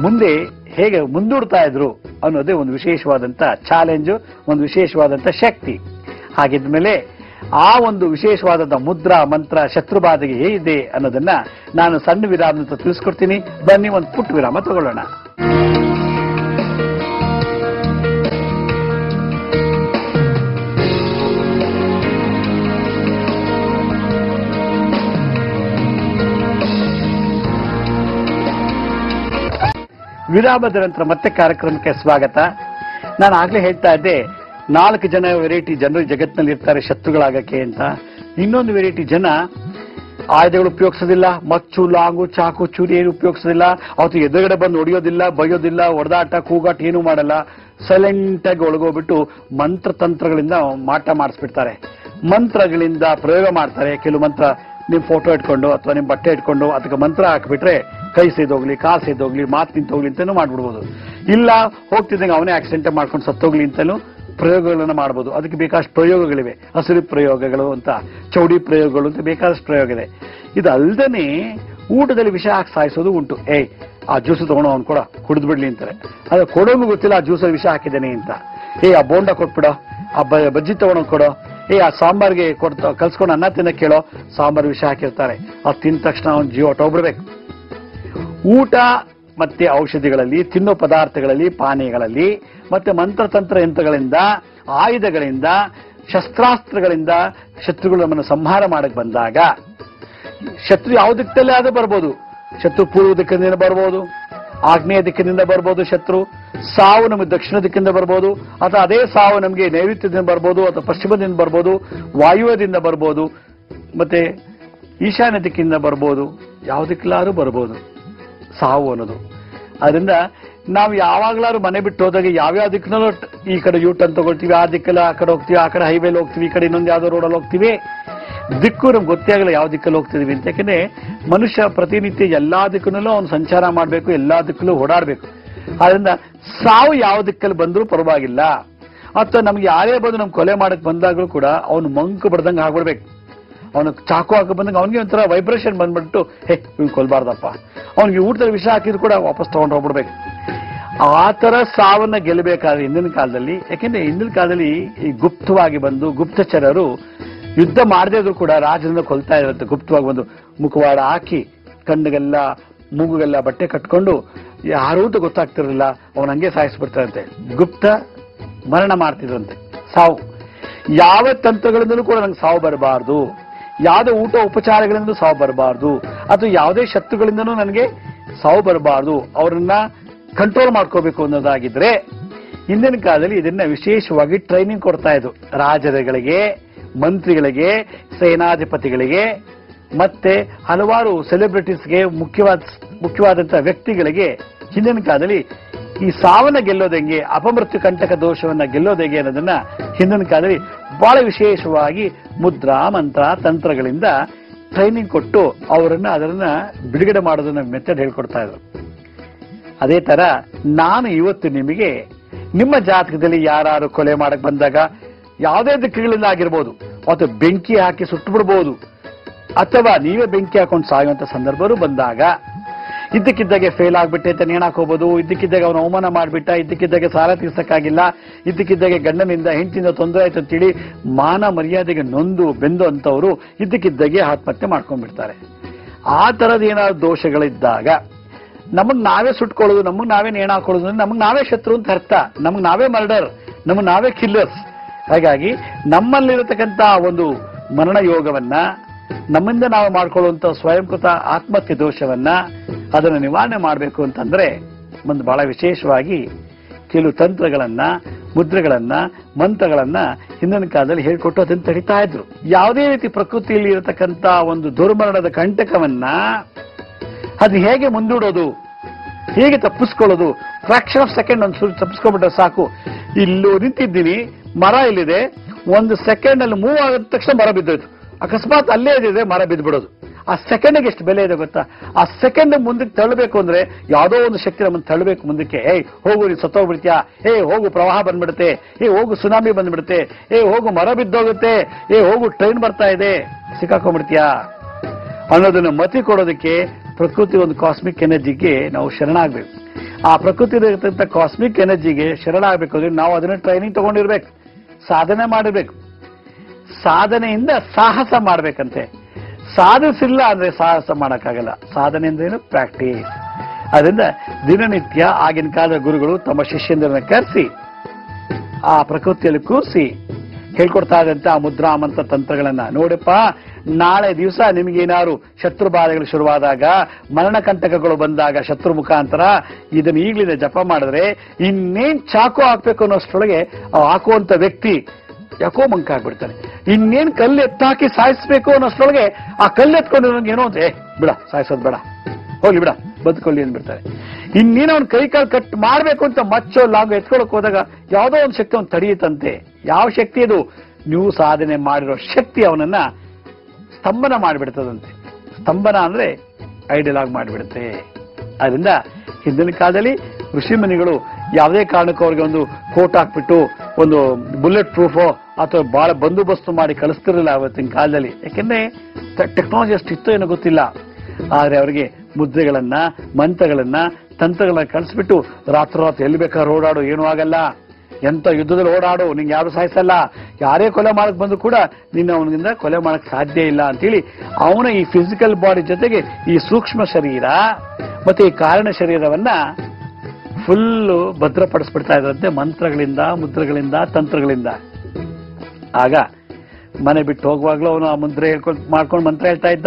ಮುಂದೆ ಹೇಗೆ ಮುಂದೂಡ್ತಾ ಇದ್ರು ಅನ್ನೋದೇ ಒಂದು ವಿಶೇಷವಾದಂತ ಚಾಲೆಂಜು ಒಂದು ವಿಶೇಷವಾದಂತ ಶಕ್ತಿ. ಹಾಗಿದ್ಮೇಲೆ ಆ ಒಂದು ವಿಶೇಷವಾದಂತ ಮುದ್ರಾ, ಮಂತ್ರ ಶತ್ರುಬಾಧೆಗೆ ಹೇಗಿದೆ ಅನ್ನೋದನ್ನ ನಾನು ಸಣ್ಣ ವಿರಾಮ ಅಂತ ತಿಳಿಸ್ಕೊಡ್ತೀನಿ. ಬನ್ನಿ, ಒಂದು ಪುಟ್ಟ ವಿರಾಮ ತಗೊಳ್ಳೋಣ. ವಿರಾಮದ ನಂತರ ಮತ್ತೆ ಕಾರ್ಯಕ್ರಮಕ್ಕೆ ಸ್ವಾಗತ. ನಾನು ಆಗ್ಲೇ ಹೇಳ್ತಾ ಇದ್ದೆ, ನಾಲ್ಕು ಜನ ವೆರೈಟಿ ಜನರು ಜಗತ್ತಿನಲ್ಲಿ ಇರ್ತಾರೆ ಶತ್ರುಗಳಾಗಕ್ಕೆ ಅಂತ. ಇನ್ನೊಂದು ವೆರೈಟಿ ಜನ ಆಯುಧಗಳು ಉಪಯೋಗಿಸೋದಿಲ್ಲ, ಮಚ್ಚು, ಲಾಂಗು, ಚಾಕು, ಚೂರಿ ಏನು ಉಪಯೋಗಿಸೋದಿಲ್ಲ, ಅವತ್ತು ಎದುರುಗಡೆ ಬಂದು ಹೊಡೆಯೋದಿಲ್ಲ, ಬೈಯೋದಿಲ್ಲ, ಹೊಡೆದಾಟ, ಕೂಗಾಟ ಏನು ಮಾಡಲ್ಲ. ಸೈಲೆಂಟ್ ಆಗಿ ಒಳಗೋಗ್ಬಿಟ್ಟು ಮಂತ್ರ ತಂತ್ರಗಳಿಂದ ಮಾಟ ಮಾಡಿಸ್ಬಿಡ್ತಾರೆ. ಮಂತ್ರಗಳಿಂದ ಪ್ರಯೋಗ ಮಾಡ್ತಾರೆ. ಕೆಲವು ಮಂತ್ರ ನಿಮ್ ಫೋಟೋ ಇಟ್ಕೊಂಡು ಅಥವಾ ನಿಮ್ ಬಟ್ಟೆ ಇಟ್ಕೊಂಡು ಅದಕ್ಕೆ ಮಂತ್ರ ಹಾಕ್ಬಿಟ್ರೆ ಕೈ ಸೇದೋಗ್ಲಿ ಕಾಲ್ ಸೇದೋಗ್ಲಿ ಮಾತು ನಿಂತೋಗ್ಲಿ ಅಂತಾನು ಮಾಡ್ಬಿಡ್ಬೋದು. ಇಲ್ಲ, ಹೋಗ್ತಿದ್ದಂಗೆ ಅವನೇ ಆಕ್ಸಿಡೆಂಟ್ ಮಾಡ್ಕೊಂಡು ಸತ್ತೋಗ್ಲಿ ಅಂತಾನು ಪ್ರಯೋಗಗಳನ್ನು ಮಾಡ್ಬೋದು. ಅದಕ್ಕೆ ಬೇಕಾದಷ್ಟು ಪ್ರಯೋಗಗಳಿವೆ. ಹಸಿರು ಪ್ರಯೋಗಗಳು ಅಂತ, ಚೌಡಿ ಪ್ರಯೋಗಗಳು ಅಂತ ಬೇಕಾದಷ್ಟು ಪ್ರಯೋಗ ಇದೆ. ಇದಲ್ದೇ ಊಟದಲ್ಲಿ ವಿಷ ಹಾಕಿ ಸಾಯಿಸೋದು ಉಂಟು. ಏಯ್ ಆ ಜ್ಯೂಸ್ ತಗೊಂಡು ಅವ್ನು ಕೊಡ ಕುಡಿದು ಬಿಡ್ಲಿ ಅಂತಾರೆ. ಅದು ಕೊಡೋನು ಗೊತ್ತಿಲ್ಲ, ಆ ಜ್ಯೂಸಲ್ಲಿ ವಿಷ ಹಾಕಿದ್ದೇನೆ ಅಂತ. ಏ, ಆ ಬೋಂಡ ಕೊಟ್ಬಿಡೋ, ಆ ಬಜ್ಜಿ ತಗೊಂಡು ಕೊಡೋ. ಏ, ಆ ಸಾಂಬಾರ್ಗೆ ಕೊಡ್ತಾ, ಕಲ್ಸ್ಕೊಂಡು ಅನ್ನ ತಿನ್ನ ಕೇಳೋ, ಸಾಂಬಾರ್ ವಿಷ ಹಾಕಿರ್ತಾರೆ. ಅದು ತಿಂದ ತಕ್ಷಣ ಅವ್ನು ಜೀವ ಹೊಟ್ಟೋಗ್ಬಿಡ್ಬೇಕು ಊಟ, ಮತ್ತೆ ಔಷಧಿಗಳಲ್ಲಿ, ತಿನ್ನೋ ಪದಾರ್ಥಗಳಲ್ಲಿ, ಪಾನೀಯಗಳಲ್ಲಿ, ಮತ್ತೆ ಮಂತ್ರತಂತ್ರ ಯಂತ್ರಗಳಿಂದ, ಆಯುಧಗಳಿಂದ, ಶಸ್ತ್ರಾಸ್ತ್ರಗಳಿಂದ ಶತ್ರುಗಳು ನಮ್ಮನ್ನು ಸಂಹಾರ ಮಾಡಕ್ ಬಂದಾಗ, ಶತ್ರು ಯಾವ ದಿಕ್ಕಲ್ಲೇ ಆದ್ರೂ ಬರ್ಬೋದು. ಶತ್ರು ಪೂರ್ವ ದಿಕ್ಕಿನಿಂದ ಬರ್ಬೋದು, ಆಗ್ನೇಯ ದಿಕ್ಕಿನಿಂದ ಬರ್ಬೋದು ಶತ್ರು, ಸಾವು ನಮಗೆ ದಕ್ಷಿಣ ದಿಕ್ಕಿಂದ ಬರ್ಬೋದು, ಅಥವಾ ಅದೇ ಸಾವು ನಮಗೆ ನೈಋತ್ಯದಿಂದ ಬರ್ಬೋದು, ಅಥವಾ ಪಶ್ಚಿಮದಿಂದ ಬರ್ಬೋದು, ವಾಯುವ್ಯದಿಂದ ಬರ್ಬೋದು, ಮತ್ತೆ ಈಶಾನ್ಯ ದಿಕ್ಕಿಂದ ಬರ್ಬೋದು, ಯಾವ ದಿಕ್ಕಲಾದ್ರೂ ಬರ್ಬೋದು. ಸಾವು ಅನ್ನೋದು. ಅದರಿಂದ ನಾವು ಯಾವಾಗ್ಲಾರು ಮನೆ ಬಿಟ್ಟು ಹೋದಾಗ ಯಾವ್ಯಾವ ದಿಕ್ಕಿನಲ್ಲೂ ಈ ಕಡೆ ಯೂ ಟರ್ನ್ ತಗೊಳ್ತೀವಿ, ಆ ದಿಕ್ಕಲ್ಲಿ ಆ ಕಡೆ ಹೋಗ್ತೀವಿ, ಆ ಕಡೆ ಹೈವೇಲಿ ಹೋಗ್ತೀವಿ, ಈ ಕಡೆ ಇನ್ನೊಂದು ಯಾವ್ದೋ ರೋಡಲ್ಲಿ ಹೋಗ್ತೀವಿ. ದಿಕ್ಕು ನಮ್ಗೆ ಗೊತ್ತೇ ಆಗಲ್ಲ ಯಾವ ದಿಕ್ಕಲ್ಲಿ ಹೋಗ್ತಿದೀವಿ ಅಂತ. ಯಾಕಂದ್ರೆ ಮನುಷ್ಯ ಪ್ರತಿನಿತ್ಯ ಎಲ್ಲಾ ದಿಕ್ಕನಲ್ಲೂ ಅವನು ಸಂಚಾರ ಮಾಡಬೇಕು, ಎಲ್ಲಾ ದಿಕ್ಕಲ್ಲೂ ಓಡಾಡಬೇಕು. ಆದ್ರಿಂದ ಸಾವು ಯಾವ ದಿಕ್ಕಲ್ಲಿ ಬಂದರೂ ಪರವಾಗಿಲ್ಲ. ಅಥವಾ ನಮ್ಗೆ ಯಾರೇ ಬಂದು ನಮ್ಗೆ ಕೊಲೆ ಮಾಡಕ್ ಬಂದಾಗಲೂ ಕೂಡ ಅವನು ಮಂಕು ಬಡ್ದಂಗೆ ಆಗ್ಬಿಡ್ಬೇಕು. ಅವನು ಚಾಕು ಹಾಕಿ ಬಂದಂಗೆ ಅವನಿಗೆ ಒಂಥರ ವೈಬ್ರೇಷನ್ ಬಂದ್ಬಿಟ್ಟು, ಹೇ, ಇವ್ನು ಕೊಲ್ಬಾರ್ದಪ್ಪ. ಅವನಿಗೆ ಊಟದಲ್ಲಿ ವಿಷ ಹಾಕಿದ್ರು ಕೂಡ ವಾಪಸ್ ತೊಗೊಂಡು ಹೋಗ್ಬಿಡ್ಬೇಕು. ಆ ಥರ ಸಾವನ್ನ ಗೆಲ್ಲಬೇಕಾದ್ರೆ ಹಿಂದಿನ ಕಾಲದಲ್ಲಿ, ಯಾಕೆಂದ್ರೆ ಹಿಂದಿನ ಕಾಲದಲ್ಲಿ ಈ ಗುಪ್ತವಾಗಿ ಬಂದು ಗುಪ್ತಚರರು ಯುದ್ಧ ಮಾಡದೇ ಇದ್ರು ಕೂಡ ರಾಜರನ್ನ ಕೊಲ್ತಾ ಇರುತ್ತೆ ಗುಪ್ತವಾಗಿ ಬಂದು ಮುಖವಾಡ ಹಾಕಿ, ಕಣ್ಣಿಗೆಲ್ಲ, ಮೂಗುಗೆಲ್ಲ ಬಟ್ಟೆ ಕಟ್ಕೊಂಡು, ಯಾರೂ ಅಂತ ಗೊತ್ತಾಗ್ತಿರಲಿಲ್ಲ, ಅವನ ಹಂಗೆ ಸಾಯಿಸ್ಬಿಡ್ತಾರಂತೆ. ಗುಪ್ತ ಮರಣ ಮಾಡ್ತಿದ್ರಂತೆ, ಸಾವು. ಯಾವ ತಂತ್ರಗಳಿಂದಲೂ ಕೂಡ ನಂಗೆ ಸಾವು ಬರಬಾರ್ದು. ಯಾವುದೇ ಊಟ ಉಪಚಾರಗಳಿಂದ ಸಾವು ಬರಬಾರ್ದು. ಅಥವಾ ಯಾವುದೇ ಶತ್ರುಗಳಿಂದನೂ ನನಗೆ ಸಾವು ಬರಬಾರ್ದು. ಅವರನ್ನ ಕಂಟ್ರೋಲ್ ಮಾಡ್ಕೋಬೇಕು ಅನ್ನೋದಾಗಿದ್ರೆ, ಹಿಂದಿನ ಕಾಲದಲ್ಲಿ ಇದನ್ನ ವಿಶೇಷವಾಗಿ ಟ್ರೈನಿಂಗ್ ಕೊಡ್ತಾ ಇದ್ರು. ರಾಜರುಗಳಿಗೆ, ಮಂತ್ರಿಗಳಿಗೆ, ಸೇನಾಧಿಪತಿಗಳಿಗೆ, ಮತ್ತೆ ಹಲವಾರು ಸೆಲೆಬ್ರಿಟೀಸ್ಗೆ ಮುಖ್ಯವಾದ ಮುಖ್ಯವಾದಂತಹ ವ್ಯಕ್ತಿಗಳಿಗೆ ಹಿಂದಿನ ಕಾಲದಲ್ಲಿ ಈ ಸಾವನ್ನ ಗೆಲ್ಲೋದೆಂಗೆ ಅಪಮೃತ್ಯು ಕಂಟಕ ದೋಷವನ್ನ ಗೆಲ್ಲೋದೆಂಗೆ ಅನ್ನೋದನ್ನ ಹಿಂದಿನ ಕಾಲದಲ್ಲಿ ಬಹಳ ವಿಶೇಷವಾಗಿ ಮುದ್ರಾ, ಮಂತ್ರ, ತಂತ್ರಗಳಿಂದ ಟ್ರೈನಿಂಗ್ ಕೊಟ್ಟು ಅವರನ್ನ ಅದನ್ನ ಬಿಡುಗಡೆ ಮಾಡೋದನ್ನ ಮೆಥಡ್ ಹೇಳ್ಕೊಡ್ತಾ ಇದ್ರು. ಅದೇ ತರ ನಾನು ಇವತ್ತು ನಿಮಗೆ ನಿಮ್ಮ ಜಾತಕದಲ್ಲಿ ಯಾರು ಕೊಲೆ ಮಾಡಕ್ ಬಂದಾಗ ಯಾವುದೇ ದಿಕ್ಕುಗಳಿಂದ ಆಗಿರ್ಬೋದು ಅಥವಾ ಬೆಂಕಿ ಹಾಕಿ ಸುಟ್ಟು ಬಿಡ್ಬೋದು, ಅಥವಾ ನೀವೇ ಬೆಂಕಿ ಹಾಕೊಂಡು ಸಾಯುವಂತ ಸಂದರ್ಭರು ಬಂದಾಗ ಇದ್ದಕ್ಕಿದ್ದಾಗೆ ಫೇಲ್ ಆಗ್ಬಿಟ್ಟೆ ಅಂತ ನೇಣಾಕೋಬಹುದು ಇದ್ದಕ್ಕಿದ್ದಾಗ ಅವನು ಅವಮಾನ ಮಾಡ್ಬಿಟ್ಟ, ಇದ್ದಕ್ಕಿದ್ದಾಗೆ ಸಾಲ ತೀರ್ಸಕ್ಕಾಗಿಲ್ಲ, ಇದ್ದಕ್ಕಿದ್ದಾಗೆ ಗಂಡನಿಂದ ಹೆಂಡತಿಯಿಂದ ತೊಂದರೆ ಆಯ್ತು ಅಂತೇಳಿ ಮಾನ ಮರ್ಯಾದೆಗೆ ನೊಂದು ಬೆಂದು ಅಂತವರು ಇದ್ದಕ್ಕಿದ್ದಾಗೆ ಆತ್ಮಹತ್ಯೆ ಮಾಡ್ಕೊಂಡ್ಬಿಡ್ತಾರೆ. ಆ ತರದ ಏನಾದ್ರು ದೋಷಗಳಿದ್ದಾಗ ನಮಗ್ ನಾವೇ ಸುಟ್ಕೊಳ್ಳೋದು, ನಮಗ್ ನಾವೇ ನೇಣ ಹಾಕೊಳ್ಳೋದು ಅಂದ್ರೆ ನಮಗ್ ನಾವೇ ಶತ್ರು ಅಂತ ಅರ್ಥ. ನಮಗ್ ನಾವೇ ಮರ್ಡರ್ ನಮಗ್ ನಾವೇ ಕಿಲ್ಲರ್ಸ್ ಹಾಗಾಗಿ ನಮ್ಮಲ್ಲಿರತಕ್ಕಂತ ಒಂದು ಮರಣ ಯೋಗವನ್ನ ನಮ್ಮಿಂದ ನಾವು ಮಾಡ್ಕೊಳ್ಳುವಂತ ಸ್ವಯಂಕೃತ ಆತ್ಮಹತ್ಯೆ ದೋಷವನ್ನ ಅದನ್ನು ನಿವಾರಣೆ ಮಾಡಬೇಕು ಅಂತಂದ್ರೆ ಒಂದು ಬಹಳ ವಿಶೇಷವಾಗಿ ಕೆಲವು ತಂತ್ರಗಳನ್ನ, ಮುದ್ರೆಗಳನ್ನ, ಮಂತ್ರಗಳನ್ನ ಹಿಂದಿನ ಕಾಲದಲ್ಲಿ ಹೇಳ್ಕೊಟ್ಟು ಅದನ್ನು ತಡಿತಾ ಇದ್ರು. ಯಾವುದೇ ರೀತಿ ಪ್ರಕೃತಿಯಲ್ಲಿ ಇರತಕ್ಕಂತ ಒಂದು ದುರ್ಮರಣದ ಕಂಟಕವನ್ನ ಅದು ಹೇಗೆ ಮುಂದೂಡೋದು, ಹೇಗೆ ತಪ್ಪಿಸ್ಕೊಳ್ಳೋದು ಫ್ರಾಕ್ಷನ್ ಆಫ್ ಸೆಕೆಂಡ್ ಒಂದು ಸುರು ತಪ್ಪಿಸ್ಕೊಂಡ್ಬಿಟ್ರೆ ಸಾಕು. ಇಲ್ಲೂ ನಿಂತಿದ್ದೀನಿ, ಮರ ಇಲ್ಲಿದೆ, ಒಂದು ಸೆಕೆಂಡ್ ಅಲ್ಲಿ ಮೂವ್ ಆಗಿದ ತಕ್ಷಣ ಮರ ಬಿದ್ದೋಯ್ತು. ಅಕಸ್ಮಾತ್ ಅಲ್ಲೇ ಇದ್ದಿದ್ರೆ ಮರ ಬಿದ್ದ್ಬಿಡೋದು. ಆ ಸೆಕೆಂಡ್ಗೆ ಎಷ್ಟು ಬೆಲೆ ಇದೆ ಗೊತ್ತಾ? ಆ ಸೆಕೆಂಡ್ ಮುಂದಕ್ಕೆ ತಳ್ಳಬೇಕು ಅಂದ್ರೆ ಯಾವುದೋ ಒಂದು ಶಕ್ತಿ ನಮ್ಮನ್ನು ತಳ್ಳಬೇಕು ಮುಂದಕ್ಕೆ. ಏಯ್, ಹೋಗು, ನೀನು ಸತ್ತೋಗ್ಬಿಡ್ತೀಯಾ ಏ, ಹೋಗು, ಪ್ರವಾಹ ಬಂದ್ಬಿಡುತ್ತೆ. ಏ, ಹೋಗು, ಸುನಾಮಿ ಬಂದ್ಬಿಡುತ್ತೆ. ಏ, ಹೋಗು, ಮರ ಬಿದ್ದೋಗುತ್ತೆ. ಏ, ಹೋಗು, ಟ್ರೈನ್ ಬರ್ತಾ ಇದೆ. ಸಿಕ್ಕಾಕೊಂಡ್ಬಿಡ್ತೀಯಾ? ಅನ್ನೋದನ್ನು ಮತಿ ಕೊಡೋದಕ್ಕೆ ಪ್ರಕೃತಿ ಒಂದು ಕಾಸ್ಮಿಕ್ ಎನರ್ಜಿಗೆ ನಾವು ಶರಣಾಗಬೇಕು. ಆ ಪ್ರಕೃತಿ ಕಾಸ್ಮಿಕ್ ಎನರ್ಜಿಗೆ ಶರಣಾಗಬೇಕು ಅಂದ್ರೆ ನಾವು ಅದನ್ನ ಟ್ರೈನಿಂಗ್ ತಗೊಂಡಿರ್ಬೇಕು. ಸಾಧನೆ ಮಾಡಿರ್ಬೇಕು. ಸಾಧನೆಯಿಂದ ಸಾಹಸ ಮಾಡ್ಬೇಕಂತೆ. ಸಾಧಿಸಿಲ್ಲ ಅಂದ್ರೆ ಸಾಹಸ ಮಾಡಕ್ಕಾಗಲ್ಲ. ಸಾಧನೆ ಅಂದ್ರೇನು ಪ್ರಾಕ್ಟೀಸ್. ಅದರಿಂದ ದಿನನಿತ್ಯ ಆಗಿನ ಕಾಲದ ಗುರುಗಳು ತಮ್ಮ ಶಿಷ್ಯಂದ್ರನ್ನ ಕರೆಸಿ, ಆ ಪ್ರಕೃತಿಯಲ್ಲಿ ಕೂರಿಸಿ, ಹೇಳ್ಕೊಡ್ತಾ ಇದ್ದಂತ ಆ ಮುದ್ರಾ ಮಂತ್ರ ತಂತ್ರಗಳನ್ನ, ನೋಡಪ್ಪ, ನಾಳೆ ದಿವಸ ನಿಮಗೇನಾದ್ರು ಶತ್ರು ಬಾಧೆಗಳು ಶುರುವಾದಾಗ ಮರಣಕಂಟಕಗಳು ಬಂದಾಗ ಶತ್ರು ಮುಖಾಂತರ ಇದನ್ನ ಈಗಲಿಂದ ಜಪ ಮಾಡಿದ್ರೆ ಇನ್ನೇನ್ ಚಾಕು ಹಾಕ್ಬೇಕು ಅನ್ನೋಷ್ಟರೊಳಗೆ ಹಾಕುವಂತ ವ್ಯಕ್ತಿ ಯಾಕೋ ಮಂಕ ಆಗ್ಬಿಡ್ತಾನೆ ಇನ್ನೇನ್ ಕಲ್ಲು ಎತ್ತಾಕಿ ಸಾಯಿಸ್ಬೇಕು ಅನ್ನೋಷ್ಟೊಳಗೆ ಆ ಕಲ್ಲು ಎತ್ಕೊಂಡು ಏನೋ ಏ, ಬಿಡ, ಸಾಯಿಸೋದು ಬೇಡ. ಹೋಗ್ಲಿ ಬಿಡ, ಬದುಕೊಳ್ಳಿ ಅಂದ್ಬಿಡ್ತಾರೆ. ಇನ್ನೇನೋ ಅವ್ನ ಕೈ ಕಾಲು ಕಟ್ ಮಾಡ್ಬೇಕು ಅಂತ ಮಚ್ಚೋ ಲಾಗು ಎತ್ಕೊಳಕ್ ಹೋದಾಗ ಯಾವುದೋ ಒಂದು ಶಕ್ತಿ ಅವ್ನು ತಡೆಯುತ್ತಂತೆ. ಯಾವ ಶಕ್ತಿ ಅದು ನೀವು ಸಾಧನೆ ಮಾಡಿರೋ ಶಕ್ತಿ ಅವನನ್ನ ಸ್ತಂಭನ ಮಾಡಿಬಿಡ್ತದಂತೆ. ಸ್ತಂಭನ ಅಂದ್ರೆ ಐಡಿಯಲ್ ಆಗಿ ಮಾಡಿಬಿಡುತ್ತೆ. ಅದರಿಂದ ಹಿಂದಿನ ಕಾಲದಲ್ಲಿ ಋಷಿಮುನಿಗಳು ಯಾವುದೇ ಕಾರಣಕ್ಕೂ ಅವ್ರಿಗೆ ಒಂದು ಕೋಟ್ ಹಾಕ್ಬಿಟ್ಟು, ಒಂದು ಬುಲೆಟ್ ಪ್ರೂಫೋ ಅಥವಾ ಬಹಳ ಬಂದೋಬಸ್ತು ಮಾಡಿ ಕಲಿಸ್ತಿರಲಿಲ್ಲ ಅವತ್ತಿನ ಕಾಲದಲ್ಲಿ. ಯಾಕೆಂದ್ರೆ ಟೆಕ್ನಾಲಜಿ ಅಷ್ಟು ಇತ್ತೋ ಏನೋ ಗೊತ್ತಿಲ್ಲ. ಆದರೆ ಅವರಿಗೆ ಮುದ್ರೆಗಳನ್ನ, ಮಂತ್ರಗಳನ್ನ, ತಂತ್ರಗಳನ್ನ ಕಳಿಸ್ಬಿಟ್ಟು ರಾತ್ರಿ ಎಲ್ಲಿ ಬೇಕಾದ್ರೂ ಓಡಾಡು, ಏನೂ ಆಗಲ್ಲ. ಎಂತ ಯುದ್ಧದಲ್ಲಿ ಓಡಾಡು, ನಿಂಗೆ ಯಾರು ಸಾಯಿಸಲ್ಲ. ಯಾರೇ ಕೊಲೆ ಮಾಡಕ್ ಬಂದ್ರು ಕೂಡ ನಿನ್ನ ಅವನಿಂದ ಕೊಲೆ ಮಾಡಕ್ ಸಾಧ್ಯ ಇಲ್ಲ ಅಂತೇಳಿ ಅವನ ಈ ಫಿಸಿಕಲ್ ಬಾಡಿ ಜೊತೆಗೆ ಈ ಸೂಕ್ಷ್ಮ ಶರೀರ ಮತ್ತೆ ಈ ಕಾರಣ ಶರೀರವನ್ನ ಫುಲ್ಲು ಭದ್ರಪಡಿಸ್ಬಿಡ್ತಾ ಇದ್ರಂತೆ ಮಂತ್ರಗಳಿಂದ, ಮುದ್ರೆಗಳಿಂದ, ತಂತ್ರಗಳಿಂದ. ಆಗ ಮನೆ ಬಿಟ್ಟು ಹೋಗುವಾಗ್ಲೂ ಅವನು ಆ ಮಂತ್ರ ಹೇಳ್ಕೊಂಡು ಮಾಡ್ಕೊಂಡು ಮಂತ್ರ ಹೇಳ್ತಾ ಇದ್ದ.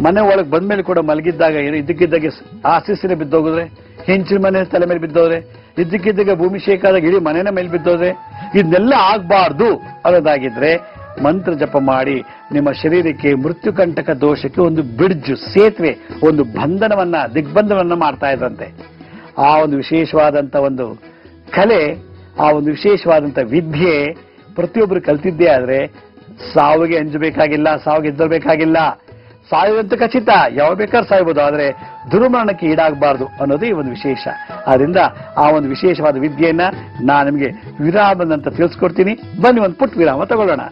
ಮನೆ ಒಳಗೆ ಬಂದ್ಮೇಲೆ ಕೂಡ ಮಲಗಿದ್ದಾಗ ಏನು ಇದ್ದಕ್ಕಿದ್ದಾಗೆ ಆಶೀಸಿನ ಬಿದ್ದೋಗಿದ್ರೆ, ಹೆಂಚಿನ ಮನೆ ತಲೆ ಮೇಲೆ ಬಿದ್ದೋದ್ರೆ ಇದಕ್ಕಿದ್ದಾಗ ಭೂಮಿ ಆದಾಗ ಇಡೀ ಮನೆನ ಮೇಲೆ ಬಿದ್ದೋದ್ರೆ, ಇದನ್ನೆಲ್ಲ ಆಗ್ಬಾರ್ದು ಅನ್ನೋದಾಗಿದ್ರೆ ಮಂತ್ರ ಜಪ ಮಾಡಿ ನಿಮ್ಮ ಶರೀರಕ್ಕೆ ಮೃತ್ಯು ಕಂಟಕ ದೋಷಕ್ಕೆ ಒಂದು ಬಿಡ್ಜು ಸೇತುವೆ, ಒಂದು ಬಂಧನವನ್ನ, ದಿಗ್ಬಂಧನವನ್ನ ಮಾಡ್ತಾ ಇದ್ರಂತೆ. ಆ ಒಂದು ವಿಶೇಷವಾದಂತ ಒಂದು ಕಲೆ, ಆ ಒಂದು ವಿಶೇಷವಾದಂತ ವಿದ್ಯೆ ಪ್ರತಿಯೊಬ್ಬರು ಕಲ್ತಿದ್ದೆ ಆದ್ರೆ ಸಾವಿಗೆ ಅಂಜಬೇಕಾಗಿಲ್ಲ, ಸಾವಿಗೆ ಎದ್ದಬೇಕಾಗಿಲ್ಲ ಸಾಯುವಂತ ಖಚಿತ ಯಾವ ಬೇಕಾದ್ರೂ ಸಾಯ್ಬೋದು, ಆದ್ರೆ ದುರ್ಮರಣಕ್ಕೆ ಈಡಾಗಬಾರ್ದು ಅನ್ನೋದು ಈ ಒಂದು ವಿಶೇಷ. ಆದ್ರಿಂದ ಆ ಒಂದು ವಿಶೇಷವಾದ ವಿದ್ಯೆಯನ್ನ ನಾನು ನಿಮಗೆ ವಿರಾಮದಂತ ತಿಳಿಸ್ಕೊಡ್ತೀನಿ. ಬನ್ನಿ ಒಂದು ಪುಟ್ ವಿರಾಮ ತಗೊಳ್ಳೋಣ.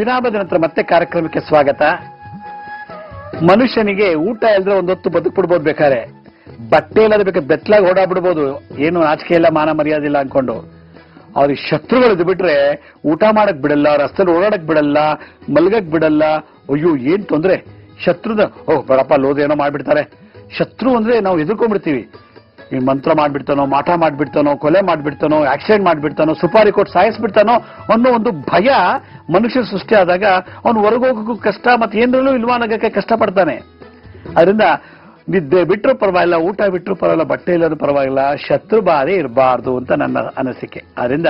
ವಿರಾಮದ ನಂತರ ಮತ್ತೆ ಕಾರ್ಯಕ್ರಮಕ್ಕೆ ಸ್ವಾಗತ. ಮನುಷ್ಯನಿಗೆ ಊಟ ಇಲ್ಲದ್ರೆ ಒಂದೊತ್ತು ಬದುಕ್ಬಿಡ್ಬೋದು ಬೇಕಾರೆ ಬಟ್ಟೆ ಇಲ್ಲದ ಬೇಕಾದ್ರೆ ಬೆತ್ತಲಾಗಿ ಓಡಾಡ್ಬಿಡ್ಬೋದು. ಏನು ನಾಚಿಕೆ ಇಲ್ಲ, ಮಾನ ಮರ್ಯಾದೆ ಇಲ್ಲ ಅನ್ಕೊಂಡು. ಅವ್ರಿಗೆ ಶತ್ರುಗಳು ಬಿಟ್ರೆ ಊಟ ಮಾಡಕ್ ಬಿಡಲ್ಲ, ರಸ್ತೆಲಿ ಓಡಾಡಕ್ ಬಿಡಲ್ಲ, ಮಲ್ಗಕ್ ಬಿಡಲ್ಲ. ಅಯ್ಯೋ, ಏನ್ ತೊಂದ್ರೆ? ಶತ್ರುದ ಓಹ್, ಬಡಪ್ಪ, ಲೋದ ಏನೋ ಮಾಡ್ಬಿಡ್ತಾರೆ. ಶತ್ರು ಅಂದ್ರೆ ನಾವು ಎದುರ್ಕೊಂಡ್ಬಿಡ್ತೀವಿ. ಈ ಮಂತ್ರ ಮಾಡ್ಬಿಡ್ತಾನೋ ಮಾಟ ಮಾಡ್ಬಿಡ್ತಾನೋ, ಕೊಲೆ ಮಾಡ್ಬಿಡ್ತಾನೋ ಆಕ್ಸಿಡೆಂಟ್ ಮಾಡ್ಬಿಡ್ತಾನೋ, ಸುಪಾರಿ ಕೊಟ್ಟು ಸಾಯಿಸ್ಬಿಡ್ತಾನೋ ಅನ್ನೋ ಒಂದು ಭಯ ಮನುಷ್ಯ ಸೃಷ್ಟಿ ಆದಾಗ ಅವನು ಹೊರಗೋಗಕ್ಕೂ ಕಷ್ಟ ಮತ್ತೆ ಏನ್ರಲ್ಲೂ ಇಲ್ವಾ ಅನ್ನೋಕ್ಕೆ ಕಷ್ಟಪಡ್ತಾನೆ. ಅದರಿಂದ ನಿದ್ದೆ ಬಿಟ್ಟರು ಪರವಾಗಿಲ್ಲ, ಊಟ ಬಿಟ್ಟರು ಪರವಾಗಿಲ್ಲ, ಬಟ್ಟೆ ಇಲ್ಲದ ಪರವಾಗಿಲ್ಲ, ಶತ್ರು ಬಾಧೆ ಇರಬಾರ್ದು ಅಂತ ನನ್ನ ಅನಿಸಿಕೆ. ಅದರಿಂದ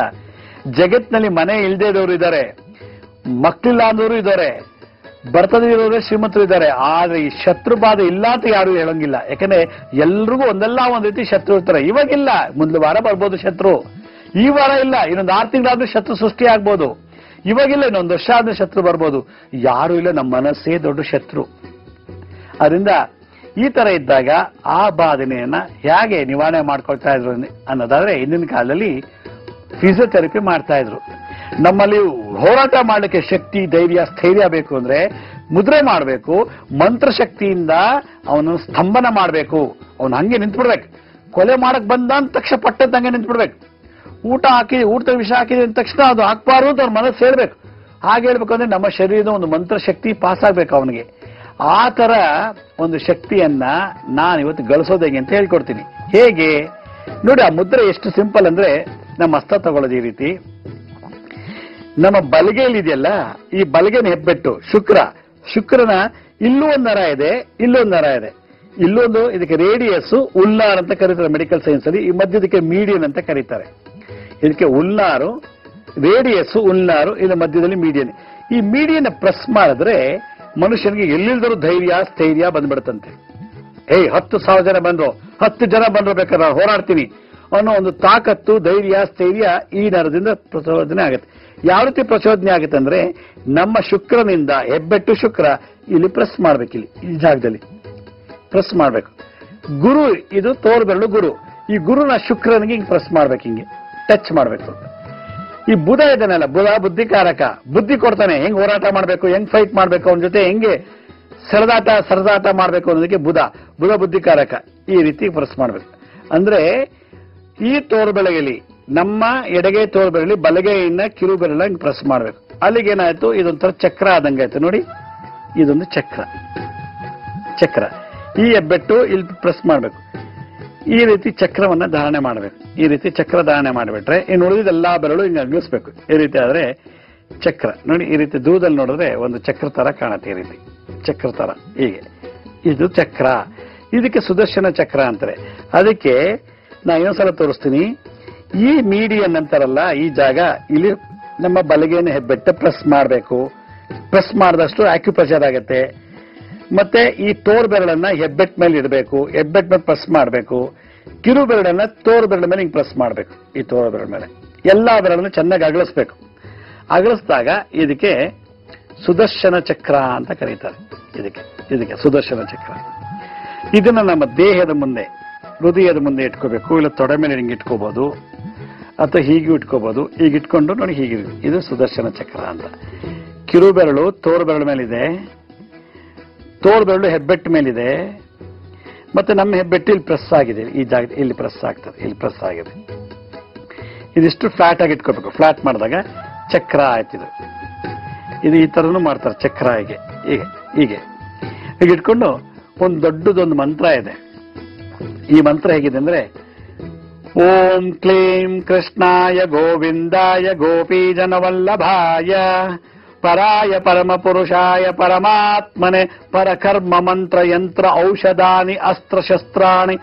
ಜಗತ್ನಲ್ಲಿ ಮನೆ ಇಲ್ದೇದವರು ಇದ್ದಾರೆ ಮಕ್ಕಳಿಲ್ಲ ಅಂದವರು ಇದ್ದಾರೆ ಬರ್ತದೇ ಶ್ರೀಮಂತರು ಇದ್ದಾರೆ ಆದ್ರೆ ಈ ಶತ್ರು ಬಾಧೆ ಇಲ್ಲ ಅಂತ ಯಾರು ಹೇಳಂಗಿಲ್ಲ. ಯಾಕಂದ್ರೆ ಎಲ್ರಿಗೂ ಒಂದಲ್ಲ ಒಂದ್ ರೀತಿ ಶತ್ರು ಇರ್ತಾರೆ. ಇವಾಗಿಲ್ಲ. ಮೊದ್ಲು ವಾರ ಬರ್ಬೋದು ಶತ್ರು. ಈ ವಾರ ಇಲ್ಲ. ಇನ್ನೊಂದು ಆರು ತಿಂಗಳಾದ್ರೂ ಶತ್ರು ಸೃಷ್ಟಿ ಆಗ್ಬೋದು. ಇವಾಗಿಲ್ಲ, ಇನ್ನೊಂದು ವರ್ಷ ಆದ್ರೆ ಶತ್ರು ಬರ್ಬೋದು. ಯಾರು ಇಲ್ಲ, ನಮ್ಮ ಮನಸ್ಸೇ ದೊಡ್ಡ ಶತ್ರು. ಅದರಿಂದ ಈ ತರ ಇದ್ದಾಗ ಆ ಬಾಧನೆಯನ್ನ ಹೇಗೆ ನಿವಾರಣೆ ಮಾಡ್ಕೊಳ್ತಾ ಇದ್ರು ಅನ್ನೋದಾದ್ರೆ, ಹಿಂದಿನ ಕಾಲದಲ್ಲಿ ಫಿಸಿಯೋಥೆರಪಿ ಮಾಡ್ತಾ ಇದ್ರು. ನಮ್ಮಲ್ಲಿ ಹೋರಾಟ ಮಾಡಲಿಕ್ಕೆ ಶಕ್ತಿ, ಧೈರ್ಯ, ಸ್ಥೈರ್ಯ ಬೇಕು ಅಂದ್ರೆ ಮುದ್ರೆ ಮಾಡಬೇಕು, ಮಂತ್ರಶಕ್ತಿಯಿಂದ ಅವನು ಸ್ತಂಭನ ಮಾಡಬೇಕು. ಅವನು ಹಂಗೆ ನಿಂತ್ಬಿಡ್ಬೇಕು. ಕೊಲೆ ಮಾಡಕ್ ಬಂದ ಅಂದ ತಕ್ಷಣ ಪಟ್ಟದಂಗೆ ನಿಂತ್ಬಿಡ್ಬೇಕು. ಊಟ ಹಾಕಿ, ಊಟದ ವಿಷ ಹಾಕಿದ ತಕ್ಷಣ ಅದು ಹಾಕ್ಬಾರ್ದು ಅಂತ ಅವ್ರ ಮನಸ್ಸು ಹೇಳ್ಬೇಕು. ಹಾಗೆ ಹೇಳ್ಬೇಕು ಅಂದ್ರೆ ನಮ್ಮ ಶರೀರದ ಒಂದು ಮಂತ್ರಶಕ್ತಿ ಪಾಸ್ ಆಗ್ಬೇಕು ಅವನಿಗೆ. ಆ ತರ ಒಂದು ಶಕ್ತಿಯನ್ನ ನಾನು ಇವತ್ತು ಗಳಿಸೋದು ಹೇಗೆ ಅಂತ ಹೇಳ್ಕೊಡ್ತೀನಿ. ಹೇಗೆ? ನೋಡಿ, ಆ ಮುದ್ರೆ ಎಷ್ಟು ಸಿಂಪಲ್ ಅಂದ್ರೆ ನಮ್ಮ ಹಸ್ತ ತಗೊಳ್ಳೋದು ಈ ರೀತಿ. ನಮ್ಮ ಬಲಗೆಯಲ್ಲಿ ಇದೆಯಲ್ಲ ಈ ಬಲಗೆನ ಹೆಬ್ಬೆಟ್ಟು, ಶುಕ್ರ. ಶುಕ್ರನ ಇಲ್ಲೂ ಒಂದು ನರ ಇದೆ ಇಲ್ಲೊಂದು ನರ ಇದೆ. ಇಲ್ಲೊಂದು ಇದಕ್ಕೆ ರೇಡಿಯಸ್ ಉಲ್ಲಾರ್ ಅಂತ ಕರೀತಾರೆ ಮೆಡಿಕಲ್ ಸೈನ್ಸ್ ಅಲ್ಲಿ. ಈ ಮಧ್ಯದಕ್ಕೆ ಮೀಡಿಯನ್ ಅಂತ ಕರೀತಾರೆ. ಇದಕ್ಕೆ ಉಲ್ಲಾರು ರೇಡಿಯಸ್ ಉಲ್ಲಾರು ಇದರ ಮಧ್ಯದಲ್ಲಿ ಮೀಡಿಯನ್. ಈ ಮೀಡಿಯನ್ ಪ್ರೆಸ್ ಮಾಡಿದ್ರೆ ಮನುಷ್ಯನಿಗೆ ಎಲ್ಲಿಲ್ದರೂ ಧೈರ್ಯ, ಸ್ಥೈರ್ಯ ಬಂದ್ಬಿಡುತ್ತಂತೆ. ಏಯ್, ಹತ್ತು ಸಾವಿರ ಜನ ಬಂದ್ರು, ಹತ್ತು ಜನ ಬಂದ್ರು ಬೇಕಾದ್ರೆ ಹೋರಾಡ್ತೀನಿ ಅನ್ನೋ ಒಂದು ತಾಕತ್ತು, ಧೈರ್ಯ, ಸ್ಥೈರ್ಯ ಈ ನರದಿಂದ ಪ್ರಚೋದನೆ ಆಗುತ್ತೆ. ಯಾವ ರೀತಿ ಪ್ರಚೋದನೆ ಆಗುತ್ತೆ ಅಂದ್ರೆ ನಮ್ಮ ಶುಕ್ರನಿಂದ ಹೆಬ್ಬೆಟ್ಟು ಶುಕ್ರ ಇಲ್ಲಿ ಪ್ರೆಸ್ ಮಾಡ್ಬೇಕು ಇಲ್ಲಿ, ಈ ಜಾಗದಲ್ಲಿ. ಪ್ರೆಸ್ ಮಾಡ್ಬೇಕು. ಗುರು, ಇದು ತೋರ್ಬೆರಳು ಗುರು. ಈ ಗುರುನ ಶುಕ್ರನಿಗೆ ಹಿಂಗೆ ಪ್ರೆಸ್ ಮಾಡ್ಬೇಕು ಹಿಂಗೆ, ಟಚ್ ಮಾಡ್ಬೇಕು. ಈ ಬುಧ ಇದನ್ನೆಲ್ಲ ಬುಧ ಬುದ್ಧಿಕಾರಕ. ಬುದ್ಧಿ ಕೊಡ್ತಾನೆ, ಹೆಂಗ್ ಹೋರಾಟ ಮಾಡ್ಬೇಕು, ಹೆಂಗ್ ಫೈಟ್ ಮಾಡ್ಬೇಕು, ಅವನ ಜೊತೆ ಹೆಂಗೆ ಸರದಾಟ ಸರದಾಟ ಮಾಡ್ಬೇಕು ಅನ್ನೋದಕ್ಕೆ ಬುಧ. ಬುಧ ಬುದ್ಧಿಕಾರಕ. ಈ ರೀತಿ ಪ್ರೆಸ್ ಮಾಡ್ಬೇಕು. ಅಂದ್ರೆ ಈ ತೋರು ಬೆಳಗಲಿ ನಮ್ಮ ಎಡಗೈ ತೋರು ಬೆರಳಿ ಬಲಗೈಯಿಂದ ಕಿರು ಬೆರಳ ಪ್ರೆಸ್ ಮಾಡ್ಬೇಕು. ಅಲ್ಲಿಗೆ ಏನಾಯ್ತು? ಇದೊಂಥರ ಚಕ್ರ ಆದಂಗಾಯ್ತು ನೋಡಿ, ಇದೊಂದು ಚಕ್ರ. ಚಕ್ರ. ಈ ಹೆಬ್ಬೆಟ್ಟು ಇಲ್ಲಿ ಪ್ರೆಸ್ ಮಾಡಬೇಕು. ಈ ರೀತಿ ಚಕ್ರವನ್ನ ಧಾರಣೆ ಮಾಡಬೇಕು. ಈ ರೀತಿ ಚಕ್ರ ಧಾರಣೆ ಮಾಡಿಬಿಟ್ರೆ ಇನ್ನು ಉಳಿದಿದ್ದೆಲ್ಲ ಬೆರಳು ಹಿಂಗೆ ಅಗ್ಗಿಸ್ಬೇಕು ಈ ರೀತಿ ಆದ್ರೆ ಚಕ್ರ. ನೋಡಿ, ಈ ರೀತಿ ದೂರದಲ್ಲಿ ನೋಡಿದ್ರೆ ಒಂದು ಚಕ್ರ ತರ ಕಾಣುತ್ತೆ ಈ ರೀತಿ. ಚಕ್ರ ತರ. ಹೀಗೆ. ಇದು ಚಕ್ರ. ಇದಕ್ಕೆ ಸುದರ್ಶನ ಚಕ್ರ ಅಂತಾರೆ. ಅದಕ್ಕೆ ನಾ ಇನ್ನೊಂದ್ಸಲ ತೋರಿಸ್ತೀನಿ. ಈ ಮೀಡಿಯನ್ ಅಂತಾರಲ್ಲ ಈ ಜಾಗ ಇಲ್ಲಿ ನಮ್ಮ ಬಲಗೇನ ಹೆಬ್ಬೆಟ್ಟ ಪ್ರೆಸ್ ಮಾಡಬೇಕು. ಪ್ರೆಸ್ ಮಾಡಿದಷ್ಟು ಆಕ್ಯುಪ್ರೆಷರ್ ಆಗುತ್ತೆ. ಮತ್ತೆ ಈ ತೋರ್ ಬೆರಳನ್ನ ಹೆಬ್ಬೆಟ್ ಮೇಲೆ ಇಡಬೇಕು. ಹೆಬ್ಬೆಟ್ ಮೇಲೆ ಪ್ರೆಸ್ ಮಾಡಬೇಕು. ಕಿರು ಬೆರಳನ್ನ ತೋರ್ ಬೆರಳ ಮೇಲೆ ಹಿಂಗೆ ಪ್ರೆಸ್ ಮಾಡಬೇಕು. ಈ ತೋರ ಬೆರಳ ಮೇಲೆ. ಎಲ್ಲಾ ಬೆರಳನ್ನು ಚೆನ್ನಾಗಿ ಅಗಲಿಸ್ಬೇಕು. ಅಗಲಿಸಿದಾಗ ಇದಕ್ಕೆ ಸುದರ್ಶನ ಚಕ್ರ ಅಂತ ಕರೀತಾರೆ. ಇದಕ್ಕೆ ಇದಕ್ಕೆ ಸುದರ್ಶನ ಚಕ್ರ. ಇದನ್ನ ನಮ್ಮ ದೇಹದ ಮುಂದೆ ಹೃದಯದ ಮುಂದೆ ಇಟ್ಕೋಬೇಕು, ಇಲ್ಲ ತೊಡೆ ಮೇಲೆ ಹಿಂಗೆ ಇಟ್ಕೋಬೋದು, ಅಥವಾ ಹೀಗೆ ಇಟ್ಕೋಬೋದು ಈಗ ಇಟ್ಕೊಂಡು ನೋಡಿ ಹೀಗೆ ಇದು ಸುದರ್ಶನ ಚಕ್ರ ಅಂತ. ಕಿರು ಬೆರಳು, ತೋರು ಬೆರಳು ಮೇಲಿದೆ. ತೋರು ಬೆರಳು ಹೆಬ್ಬೆಟ್ಟು ಮೇಲಿದೆ. ಮತ್ತೆ ನಮ್ಮ ಹೆಬ್ಬೆಟ್ಟು ಇಲ್ಲಿ ಪ್ರೆಸ್ ಆಗಿದೆ. ಈ ಜಾಗ ಇಲ್ಲಿ ಪ್ರೆಸ್ ಆಗ್ತದೆ, ಇಲ್ಲಿ ಪ್ರೆಸ್ ಆಗಿದೆ. ಇದಿಷ್ಟು ಫ್ಲಾಟ್ ಆಗಿ ಇಟ್ಕೋಬೇಕು. ಫ್ಲಾಟ್ ಮಾಡಿದಾಗ ಚಕ್ರ ಆಯ್ತಿದು ಇದು. ಈ ತರನು ಮಾಡ್ತಾರೆ, ಚಕ್ರ ಹೀಗೆ. ಹೀಗೆ ಹೀಗೆ. ಹೀಗೆ ಇಟ್ಕೊಂಡು ಒಂದು ದೊಡ್ಡದೊಂದು ಮಂತ್ರ ಇದೆ. ಈ ಮಂತ್ರ ಹೇಗಿದೆ ಅಂದ್ರೆ, ಓಂ ಕ್ಲೀಂ ಕೃಷ್ಣಾಯ ಗೋವಿಂದಾಯ ಗೋಪಿ ಜನವಲ್ಲಭಾಯ ಪರಾಯ ಪರಮ ಪುರುಷಾಯ ಪರಮಾತ್ಮನೆ, ಪರಕರ್ಮ ಮಂತ್ರ ಯಂತ್ರ ಔಷಧಾನಿ ಅಸ್ತ್ರ ಶಸ್ತ್ರಾಣಿ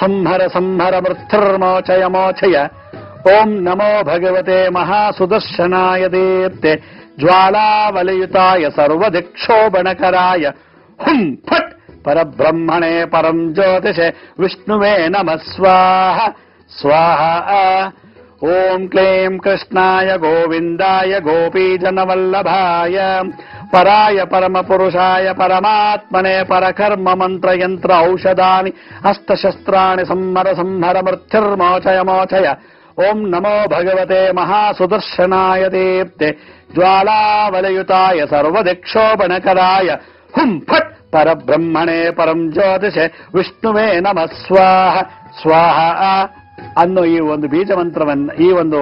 ಸಂಹರ ಸಂಹರ ಮೃತ್ಯುರ್ಮೋಚಯ ಮೋಚಯ, ಓಂ ನಮೋ ಭಗವತೆ ಮಹಾಸುದರ್ಶನಾಯ ದೇಪ್ತೆ ಜ್ವಾಲಾವಲಯುತಾಯ ಸರ್ವದಿಕ್ಷೋಭಣಕರಾಯ ಹುಂ ಫಟ್ ಪರಬ್ರಹ್ಮಣೆ ಪರಂ ಜ್ಯೋತಿಷೆ ವಿಷ್ಣುವೇ ನಮಃ ಸ್ವಾಹ ಸ್ವಾಹ ಓಂ ಕ್ಲೇಂ ಕೃಷ್ಣಾಯ ಗೋವಿಂದಾಯ ಗೋಪೀಜನವಲ್ಲಭಾಯ ಪರಾಯ ಪರಮ ಪುರುಷಾಯ ಪರಮಾತ್ಮನೆ ಪರಕರ್ಮ ಮಂತ್ರ ಯಂತ್ರ ಔಷಧಾನಿ ಹಸ್ತಶಸ್ತ್ರಾಣಿ ಸಂಹರ ಸಂಹರ ಮೃತ್ಯುರ್ಮೋಚಯ ಮೋಚಯ ಓಂ ನಮೋ ಭಗವತೆ ಮಹಾಸುದರ್ಶನಾಯ ದೇಪ್ತೆ ಜ್ವಾಲಾವಲಯುತಾಯ ಸರ್ವದಿಕ್ಷೋಭಣಕರಾಯ ಹುಂ ಫಟ್ ಪರಬ್ರಹ್ಮಣೆ ಪರಂ ಜ್ಯೋತಿಷೆ ವಿಷ್ಣುವೇ ನಮ ಸ್ವಾಹ ಸ್ವಾಹ ಅನ್ನೋ ಈ ಒಂದು ಬೀಜ ಮಂತ್ರವನ್ನ ಈ ಒಂದು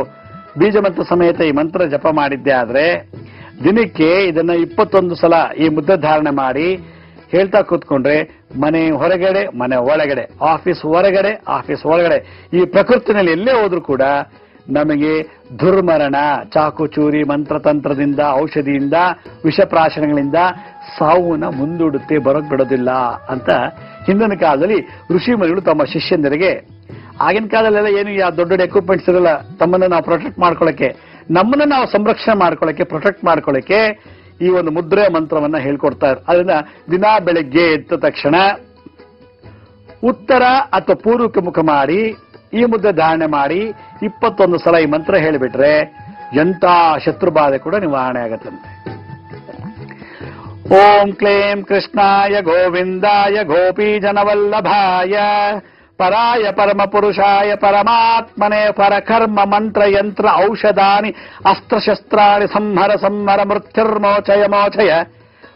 ಬೀಜ ಮಂತ್ರ ಸಮೇತ ಈ ಮಂತ್ರ ಜಪ ಮಾಡಿದ್ದೆ ಆದ್ರೆ ದಿನಕ್ಕೆ ಇದನ್ನ ಇಪ್ಪತ್ತೊಂದು ಸಲ ಈ ಮುದ್ದೆ ಧಾರಣೆ ಮಾಡಿ ಹೇಳ್ತಾ ಕೂತ್ಕೊಂಡ್ರೆ ಮನೆ ಹೊರಗಡೆ, ಮನೆ ಒಳಗಡೆ, ಆಫೀಸ್ ಹೊರಗಡೆ, ಆಫೀಸ್ ಒಳಗಡೆ ಈ ಪ್ರಕೃತಿನಲ್ಲಿ ಎಲ್ಲೇ ಹೋದ್ರೂ ಕೂಡ ನಮಗೆ ದುರ್ಮರಣ, ಚಾಕು ಚೂರಿ ಮಂತ್ರತಂತ್ರದಿಂದ, ಔಷಧಿಯಿಂದ, ವಿಷಪ್ರಾಶನಗಳಿಂದ ಸಾವುನ ಮುಂದೂಡುತ್ತೆ ಬರೋಕ್ ಬಿಡೋದಿಲ್ಲ ಅಂತ ಹಿಂದಿನ ಕಾಲದಲ್ಲಿ ಋಷಿ ಮುನಿಗಳು ತಮ್ಮ ಶಿಷ್ಯಂದರಿಗೆ, ಆಗಿನ ಕಾಲದಲ್ಲೆಲ್ಲ ಏನು ಯಾವ ದೊಡ್ಡ ದೊಡ್ಡ ಎಕ್ವಿಪ್ಮೆಂಟ್ಸ್ ಇರಲ್ಲ, ತಮ್ಮನ್ನ ನಾವು ಪ್ರೊಟೆಕ್ಟ್ ಮಾಡ್ಕೊಳ್ಳಕ್ಕೆ ನಮ್ಮನ್ನ ನಾವು ಸಂರಕ್ಷಣೆ ಮಾಡ್ಕೊಳ್ಳಕ್ಕೆ ಪ್ರೊಟೆಕ್ಟ್ ಮಾಡ್ಕೊಳ್ಳಕ್ಕೆ ಈ ಒಂದು ಮುದ್ರೆ ಮಂತ್ರವನ್ನ ಹೇಳ್ಕೊಡ್ತಾ ಅದರಿಂದ ದಿನ ಬೆಳಗ್ಗೆ ಎದ್ದ ತಕ್ಷಣ ಉತ್ತರ ಅಥವಾ ಪೂರ್ವಕ್ಕೆ ಮುಖ ಮಾಡಿ ಈ ಮುದ್ದೆ ಧಾರಣೆ ಮಾಡಿ ಇಪ್ಪತ್ತೊಂದು ಸಲ ಈ ಮಂತ್ರ ಹೇಳಿಬಿಟ್ರೆ ಎಂತ ಶತ್ರುಬಾಧೆ ಕೂಡ ನಿವಾರಣೆ ಆಗತ್ತಂತೆ. ಓಂ ಕ್ಲೇಂ ಕೃಷ್ಣಾಯ ಗೋವಿಂದಾಯ ಗೋಪೀಜನವಲ್ಲಭಾಯ ಪರಾಯ ಪರಮ ಪುರುಷಾಯ ಪರಮಾತ್ಮನೆ ಪರಕರ್ಮ ಮಂತ್ರ ಯಂತ್ರ ಔಷಧಾನಿ ಅಸ್ತ್ರಶಸ್ತ್ರಾಣಿ ಸಂಹರ ಸಂಹರ ಮೃತ್ಯುರ್ಮೋಚಯ ಮೋಚಯ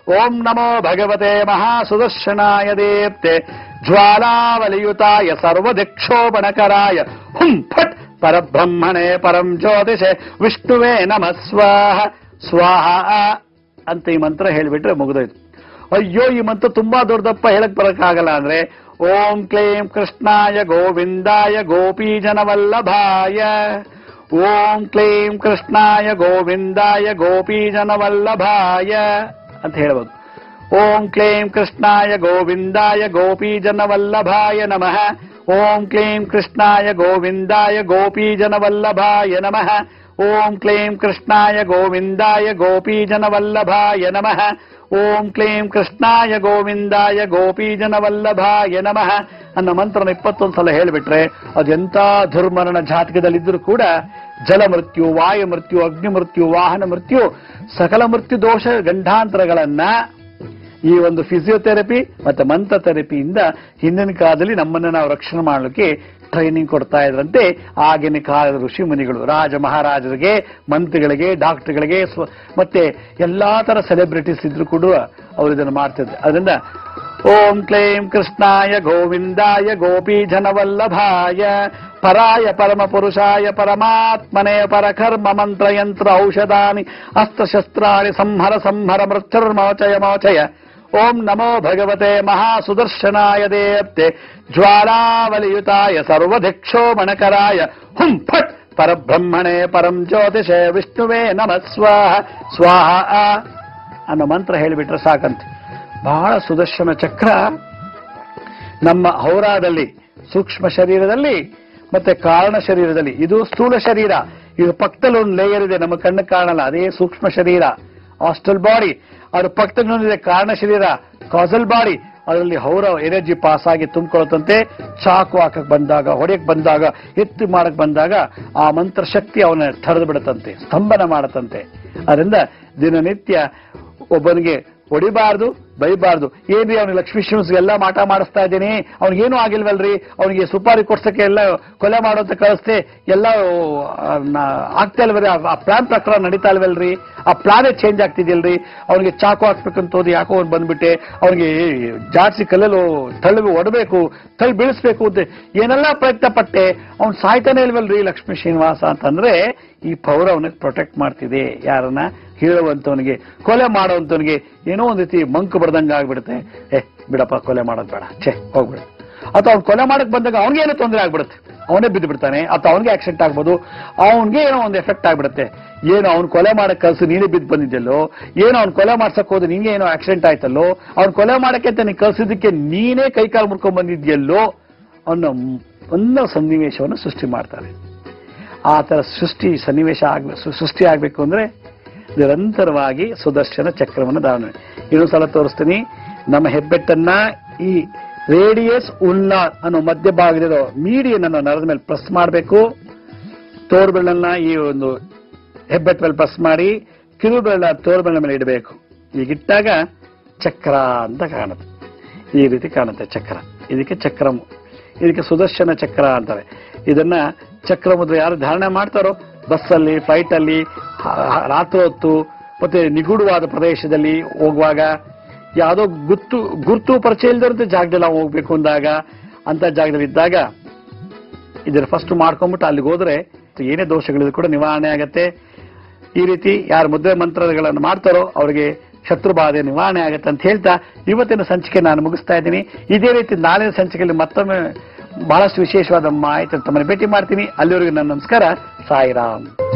ಓಂ ನಮೋ ಭಗವತೆ ಮಹಾಸುದರ್ಶನಾಯ ದೇಪ್ತೆ ಜ್ವಾಲಾವಲಿಯುತಾಯ ಸರ್ವದಿಕ್ಷೋಪಣಕರಾಯ ಹುಂ ಫಟ್ ಪರಬ್ರಹ್ಮಣೆ ಪರಂ ಜ್ಯೋತಿಷೆ, ವಿಷ್ಣುವೇ ನಮ ಸ್ವಾಹ ಸ್ವಾಹ ಅಂತ ಈ ಮಂತ್ರ ಹೇಳಿಬಿಟ್ರೆ ಮುಗಿದೋಯ್ತು. ಅಯ್ಯೋ, ಈ ಮಂತ್ರ ತುಂಬಾ ದೊಡ್ಡದಪ್ಪ ಹೇಳಕ್ ಬರಕ್ಕಾಗಲ್ಲ ಅಂದ್ರೆ, ಓಂ ಕ್ಲೇಂ ಕೃಷ್ಣಾಯ ಗೋವಿಂದಾಯ ಗೋಪೀಜನವಲ್ಲಭಾಯ, ಓಂ ಕ್ಲೇಂ ಕೃಷ್ಣಾಯ ಗೋವಿಂದಾಯ ಗೋಪೀಜನವಲ್ಲಭಾಯ ಅಂತ ಹೇಳ್ಬೋದು. ಓಂ ಕ್ಲೇಂ ಕೃಷ್ಣಾಯ ಗೋವಿಂದಾಯ ಗೋಪೀಜನವಲ್ಲಭಾಯ ನಮಃ. ಓಂ ಕ್ಲೇಂ ಕೃಷ್ಣಾಯ ಗೋವಿಂದಾಯ ಗೋಪೀಜನವಲ್ಲಭಾಯ ನಮಃ. ಓಂ ಕ್ಲೇಂ ಕೃಷ್ಣಾಯ ಗೋವಿಂದಾಯ ಗೋಪೀಜನವಲ್ಲಭಾಯ ನಮಃ. ಓಂ ಕ್ಲೇಂ ಕೃಷ್ಣಾಯ ಗೋವಿಂದಾಯ ಗೋಪೀಜನವಲ್ಲಭಾಯ ನಮಃ. ಅನ್ನೋ ಮಂತ್ರನ ಇಪ್ಪತ್ತೊಂದು ಸಲ ಹೇಳಿಬಿಟ್ರೆ ಅದೆಂತ ದುರ್ಮರಣ ಜಾತಕದಲ್ಲಿದ್ದರೂ ಕೂಡ ಜಲ ಮೃತ್ಯು, ವಾಯು ಮೃತ್ಯು, ಅಗ್ನಿ ಮೃತ್ಯು, ವಾಹನ ಮೃತ್ಯು, ಸಕಲ ಮೃತ್ಯು ದೋಷ ಗಂಡಾಂತರಗಳನ್ನ ಈ ಒಂದು ಫಿಸಿಯೋಥೆರಪಿ ಮತ್ತೆ ಮಂತ್ರ ಥೆರಪಿಯಿಂದ ಹಿಂದಿನ ಕಾಲದಲ್ಲಿ ನಮ್ಮನ್ನ ನಾವು ರಕ್ಷಣೆ ಮಾಡಲಿಕ್ಕೆ ಟ್ರೈನಿಂಗ್ ಕೊಡ್ತಾ ಇದ್ರಂತೆ. ಆಗಿನ ಕಾಲದ ಋಷಿ ಮುನಿಗಳು, ರಾಜ ಮಹಾರಾಜರಿಗೆ, ಮಂತ್ರಿಗಳಿಗೆ ಡಾಕ್ಟರ್ಗಳಿಗೆ ಮತ್ತೆ ಎಲ್ಲಾ ತರ ಸೆಲೆಬ್ರಿಟೀಸ್ ಇದ್ರು ಕೂಡ ಅವರು ಇದನ್ನು ಮಾಡ್ತಿದ್ರು. ಅದರಿಂದ ಓಂ ಕ್ಲೇಂ ಕೃಷ್ಣಾಯ ಗೋವಿಂದಾಯ ಗೋಪೀಜನವಲ್ಲಭಾಯ ಪರಾಯ ಪರಮ ಪುರುಷಾಯ ಪರಮಾತ್ಮನೇ ಪರಕರ್ಮ ಮಂತ್ರ ಯಂತ್ರ ಔಷಧಾನಿ ಅಸ್ತ್ರಶಸ್ತ್ರಾಣಿ ಸಂಹರ ಸಂಹರ ಮೃತ್ಯುರ್ಮೋಚಯ ಮೋಚಯ ಓಂ ನಮೋ ಭಗವತೆ ಮಹಾಸುದರ್ಶನಾಯ ದೇವತೆ, ಜ್ವಾಲಾವಲಿಯುತಾಯ ಸರ್ವದಿಕ್ಷೋಮಣಕರಾಯ ಹುಂ ಫಟ್ ಪರಬ್ರಹ್ಮಣೆ ಪರಂ ಜ್ಯೋತಿಷೇ ವಿಷ್ಣುವೇ ನಮ, ಸ್ವಾಹ ಸ್ವಾಹ ಅನ್ನೋ ಮಂತ್ರ ಹೇಳಿಬಿಟ್ರೆ ಸಾಕಂತೆ. ಬಹಳ ಸುದರ್ಶನ ಚಕ್ರ. ನಮ್ಮ ಹೌರಾದಲ್ಲಿ, ಸೂಕ್ಷ್ಮ ಶರೀರದಲ್ಲಿ, ಮತ್ತೆ ಕಾರಣ ಶರೀರದಲ್ಲಿ, ಇದು ಸ್ಥೂಲ ಶರೀರ. ಇದು ಪಕ್ಕದಲ್ಲಿ ಒಂದು ಲೇಯರ್ ಇದೆ, ನಮ್ಮ ಕಣ್ಣು ಕಾಣಲ್ಲ, ಅದೇ ಸೂಕ್ಷ್ಮ ಶರೀರ. ಹಾಸ್ಟೆಲ್ ಬಾಡಿ ಅದ್ರ ಪಕ್ಕದಲ್ಲಿ ಇನ್ನೊಂದಿದೆ ಕಾರಣ ಶರೀರ ಕಾಸಲ್ ಬಾಡಿ ಅದರಲ್ಲಿ ಹೌರ ಎನರ್ಜಿ ಪಾಸ್ ಆಗಿ ತುಂಬಿಕೊಳ್ಳುತ್ತಂತೆ. ಚಾಕು ಹಾಕಕ್ಕೆ ಬಂದಾಗ, ಹೊಡೆಯಕ್ ಬಂದಾಗ, ಎತ್ತು ಮಾಡಕ್ ಬಂದಾಗ ಆ ಮಂತ್ರ ಶಕ್ತಿ ಅವನ ತಡೆದು ಬಿಡುತ್ತಂತೆ, ಸ್ತಂಭನ ಮಾಡತಂತೆ ಅದರಿಂದ ದಿನನಿತ್ಯ ಒಬ್ಬನಿಗೆ ಹೊಡಿಬಾರ್ದು, ಬೈಬಾರ್ದು. ಏನ್ರಿ ಅವ್ನಿಗೆ ಲಕ್ಷ್ಮೀ ಎಲ್ಲ ಮಾಟ ಮಾಡಿಸ್ತಾ ಇದ್ದೀನಿ? ಅವ್ನಿಗೇನು ಆಗಿಲ್ವಲ್ರಿ? ಅವನಿಗೆ ಸುಪಾರಿ ಕೊಡ್ಸಕ್ಕೆ ಎಲ್ಲ ಕೊಲೆ ಮಾಡೋಂತ ಕಳಿಸ್ತೆ ಎಲ್ಲ ಆಗ್ತಾ ಇಲ್ವಲ್ರಿ? ಆ ಪ್ಲಾನ್ ಪ್ರಕಾರ ನಡೀತಾ ಇಲ್ವಲ್ರಿ? ಆ ಪ್ಲಾನೇ ಚೇಂಜ್ ಆಗ್ತಿದ್ಯಲ್ರಿ? ಅವನಿಗೆ ಚಾಕು ಹಾಕ್ಬೇಕಂತ ಹೋದಿ ಯಾಕೋ ಅವ್ನು ಬಂದ್ಬಿಟ್ಟೆ? ಅವನಿಗೆ ಜಾಡ್ಸಿ ಕಲ್ಲಲು ತಳ್ಳಿ ಒಡಬೇಕು, ತಳ್ಳಿ ಬೀಳಿಸ್ಬೇಕು ಅಂತ ಏನೆಲ್ಲ ಪ್ರಯತ್ನ ಪಟ್ಟೆ, ಅವ್ನು ಸಾಯ್ತಾನೆ ಇಲ್ವಲ್ರಿ ಲಕ್ಷ್ಮೀ ಶ್ರೀನಿವಾಸ ಅಂತಂದ್ರೆ ಈ ಪವರ್ ಅವನಿಗೆ ಪ್ರೊಟೆಕ್ಟ್ ಮಾಡ್ತಿದೆ. ಯಾರನ್ನ? ಹೇಳುವಂತವನಿಗೆ ಕೊಲೆ ಮಾಡುವಂಥವನಿಗೆ ಏನೋ ಒಂದು ರೀತಿ ಮಂಕು ಬರ್ದಂಗೆ ಆಗ್ಬಿಡುತ್ತೆ. ಏ, ಬಿಡಪ್ಪ, ಕೊಲೆ ಮಾಡೋದು ಬೇಡ. ಛೇ ಹೋಗ್ಬಿಡುತ್ತೆ ಅಥವಾ ಅವ್ನು ಕೊಲೆ ಮಾಡಕ್ ಬಂದಾಗ ಅವನಿಗೇನು ತೊಂದರೆ ಆಗ್ಬಿಡುತ್ತೆ. ಅವನೇ ಬಿದ್ದು ಬಿಡ್ತಾನೆ, ಅಥವಾ ಅವನಿಗೆ ಆಕ್ಸಿಡೆಂಟ್ ಆಗ್ಬೋದು. ಅವನಿಗೆ ಏನೋ ಒಂದು ಎಫೆಕ್ಟ್ ಆಗ್ಬಿಡುತ್ತೆ. ಏನು ಅವ್ನು ಕೊಲೆ ಮಾಡಕ್ ಕಲ್ಸು, ನೀನೇ ಬಿದ್ದು ಬಂದಿದ್ದಲ್ಲೋ? ಏನೋ ಅವ್ನು ಕೊಲೆ ಮಾಡ್ಸಕ್ ಹೋದ್ರೆ ನಿಂಗೆ ಏನೋ ಆಕ್ಸಿಡೆಂಟ್ ಆಯ್ತಲ್ಲೋ? ಅವ್ನು ಕೊಲೆ ಮಾಡಕ್ಕೆ ಅಂತ ನೀನು ಕಲ್ಸಿದ್ದಕ್ಕೆ ನೀನೇ ಕೈಕಾಲು ಮುರ್ಕೊಂಡ್ ಬಂದಿದ್ಯಲ್ಲೋ? ಅನ್ನೋ ಅನ್ನೋ ಸನ್ನಿವೇಶವನ್ನು ಸೃಷ್ಟಿ ಮಾಡ್ತಾರೆ. ಆ ಥರ ಸೃಷ್ಟಿ, ಸನ್ನಿವೇಶ ಆಗ ಸೃಷ್ಟಿ ಆಗಬೇಕು ಅಂದ್ರೆ ನಿರಂತರವಾಗಿ ಸುದರ್ಶನ ಚಕ್ರವನ್ನು ಧಾರಣೆ. ಇನ್ನೊಂದು ಸಲ ತೋರಿಸ್ತೀನಿ. ನಮ್ಮ ಹೆಬ್ಬೆಟ್ಟನ್ನ ಈ ರೇಡಿಯಸ್ ಉಲ್ನಾರ್ ಅನ್ನೋ ಮಧ್ಯಭಾಗದಿರೋ ಮೀಡಿಯನ್ ಅನ್ನು ನರದ ಮೇಲೆ ಪ್ರೆಸ್ ಮಾಡಬೇಕು. ತೋರ್ಬೆಳ್ಳನ್ನ ಈ ಒಂದು ಹೆಬ್ಬೆಟ್ಟ ಮೇಲೆ ಪ್ರೆಸ್ ಮಾಡಿ, ಕಿರುಬೆಳ್ಳ ತೋರ್ಬೆಳ್ಳ ಮೇಲೆ ಇಡಬೇಕು. ಈಗಿಟ್ಟಾಗ ಚಕ್ರ ಅಂತ ಕಾಣುತ್ತೆ. ಈ ರೀತಿ ಕಾಣುತ್ತೆ ಚಕ್ರ. ಇದಕ್ಕೆ ಚಕ್ರಮು. ಇದಕ್ಕೆ ಸುದರ್ಶನ ಚಕ್ರ ಅಂತಾರೆ. ಇದನ್ನ ಚಕ್ರ ಮುದ್ರೆ ಯಾರು ಧಾರಣೆ ಮಾಡ್ತಾರೋ ಬಸ್ಸಲ್ಲಿ ಫ್ಲೈಟ್ ಅಲ್ಲಿ ಹ- ಹ- ರಾತ್ರಿ ಹೊತ್ತು, ಮತ್ತೆ ನಿಗೂಢವಾದ ಪ್ರದೇಶದಲ್ಲಿ ಹೋಗುವಾಗ ಯಾವುದೋ ಗುತ್ತು, ಗುರ್ತು ಪರಿಚಯ ಇಲ್ದಿರಂತೆ ಜಾಗದಲ್ಲಿ ನಾವು ಹೋಗ್ಬೇಕು ಅಂದಾಗ, ಅಂತ ಜಾಗದಲ್ಲಿ ಇದ್ದಾಗ ಇದರ ಫಸ್ಟ್ ಮಾಡ್ಕೊಂಡ್ಬಿಟ್ಟು ಅಲ್ಲಿಗೆ ಹೋದ್ರೆ ಏನೇ ದೋಷಗಳಿದ್ರು ಕೂಡ ನಿವಾರಣೆ ಆಗತ್ತೆ. ಈ ರೀತಿ ಯಾರು ಮುದ್ರೆ ಮಂತ್ರಗಳನ್ನು ಮಾಡ್ತಾರೋ ಅವರಿಗೆ ಶತ್ರು ಬಾಧೆ ನಿವಾರಣೆ ಆಗತ್ತೆ ಅಂತ ಹೇಳ್ತಾ ಇವತ್ತಿನ ಸಂಚಿಕೆ ನಾನು ಮುಗಿಸ್ತಾ ಇದ್ದೀನಿ. ಇದೇ ರೀತಿ ನಾಳೆ ಸಂಚಿಕೆಯಲ್ಲಿ ಮತ್ತೊಮ್ಮೆ ಬಹಳಷ್ಟು ವಿಶೇಷವಾದ ಮಾಹಿತಿ ತಮ್ಮನ್ನು ಭೇಟಿ ಮಾಡ್ತೀನಿ. ಅಲ್ಲಿವರೆಗೂ ನನ್ನ ನಮಸ್ಕಾರ. ಸಾಯಿರಾಮ್.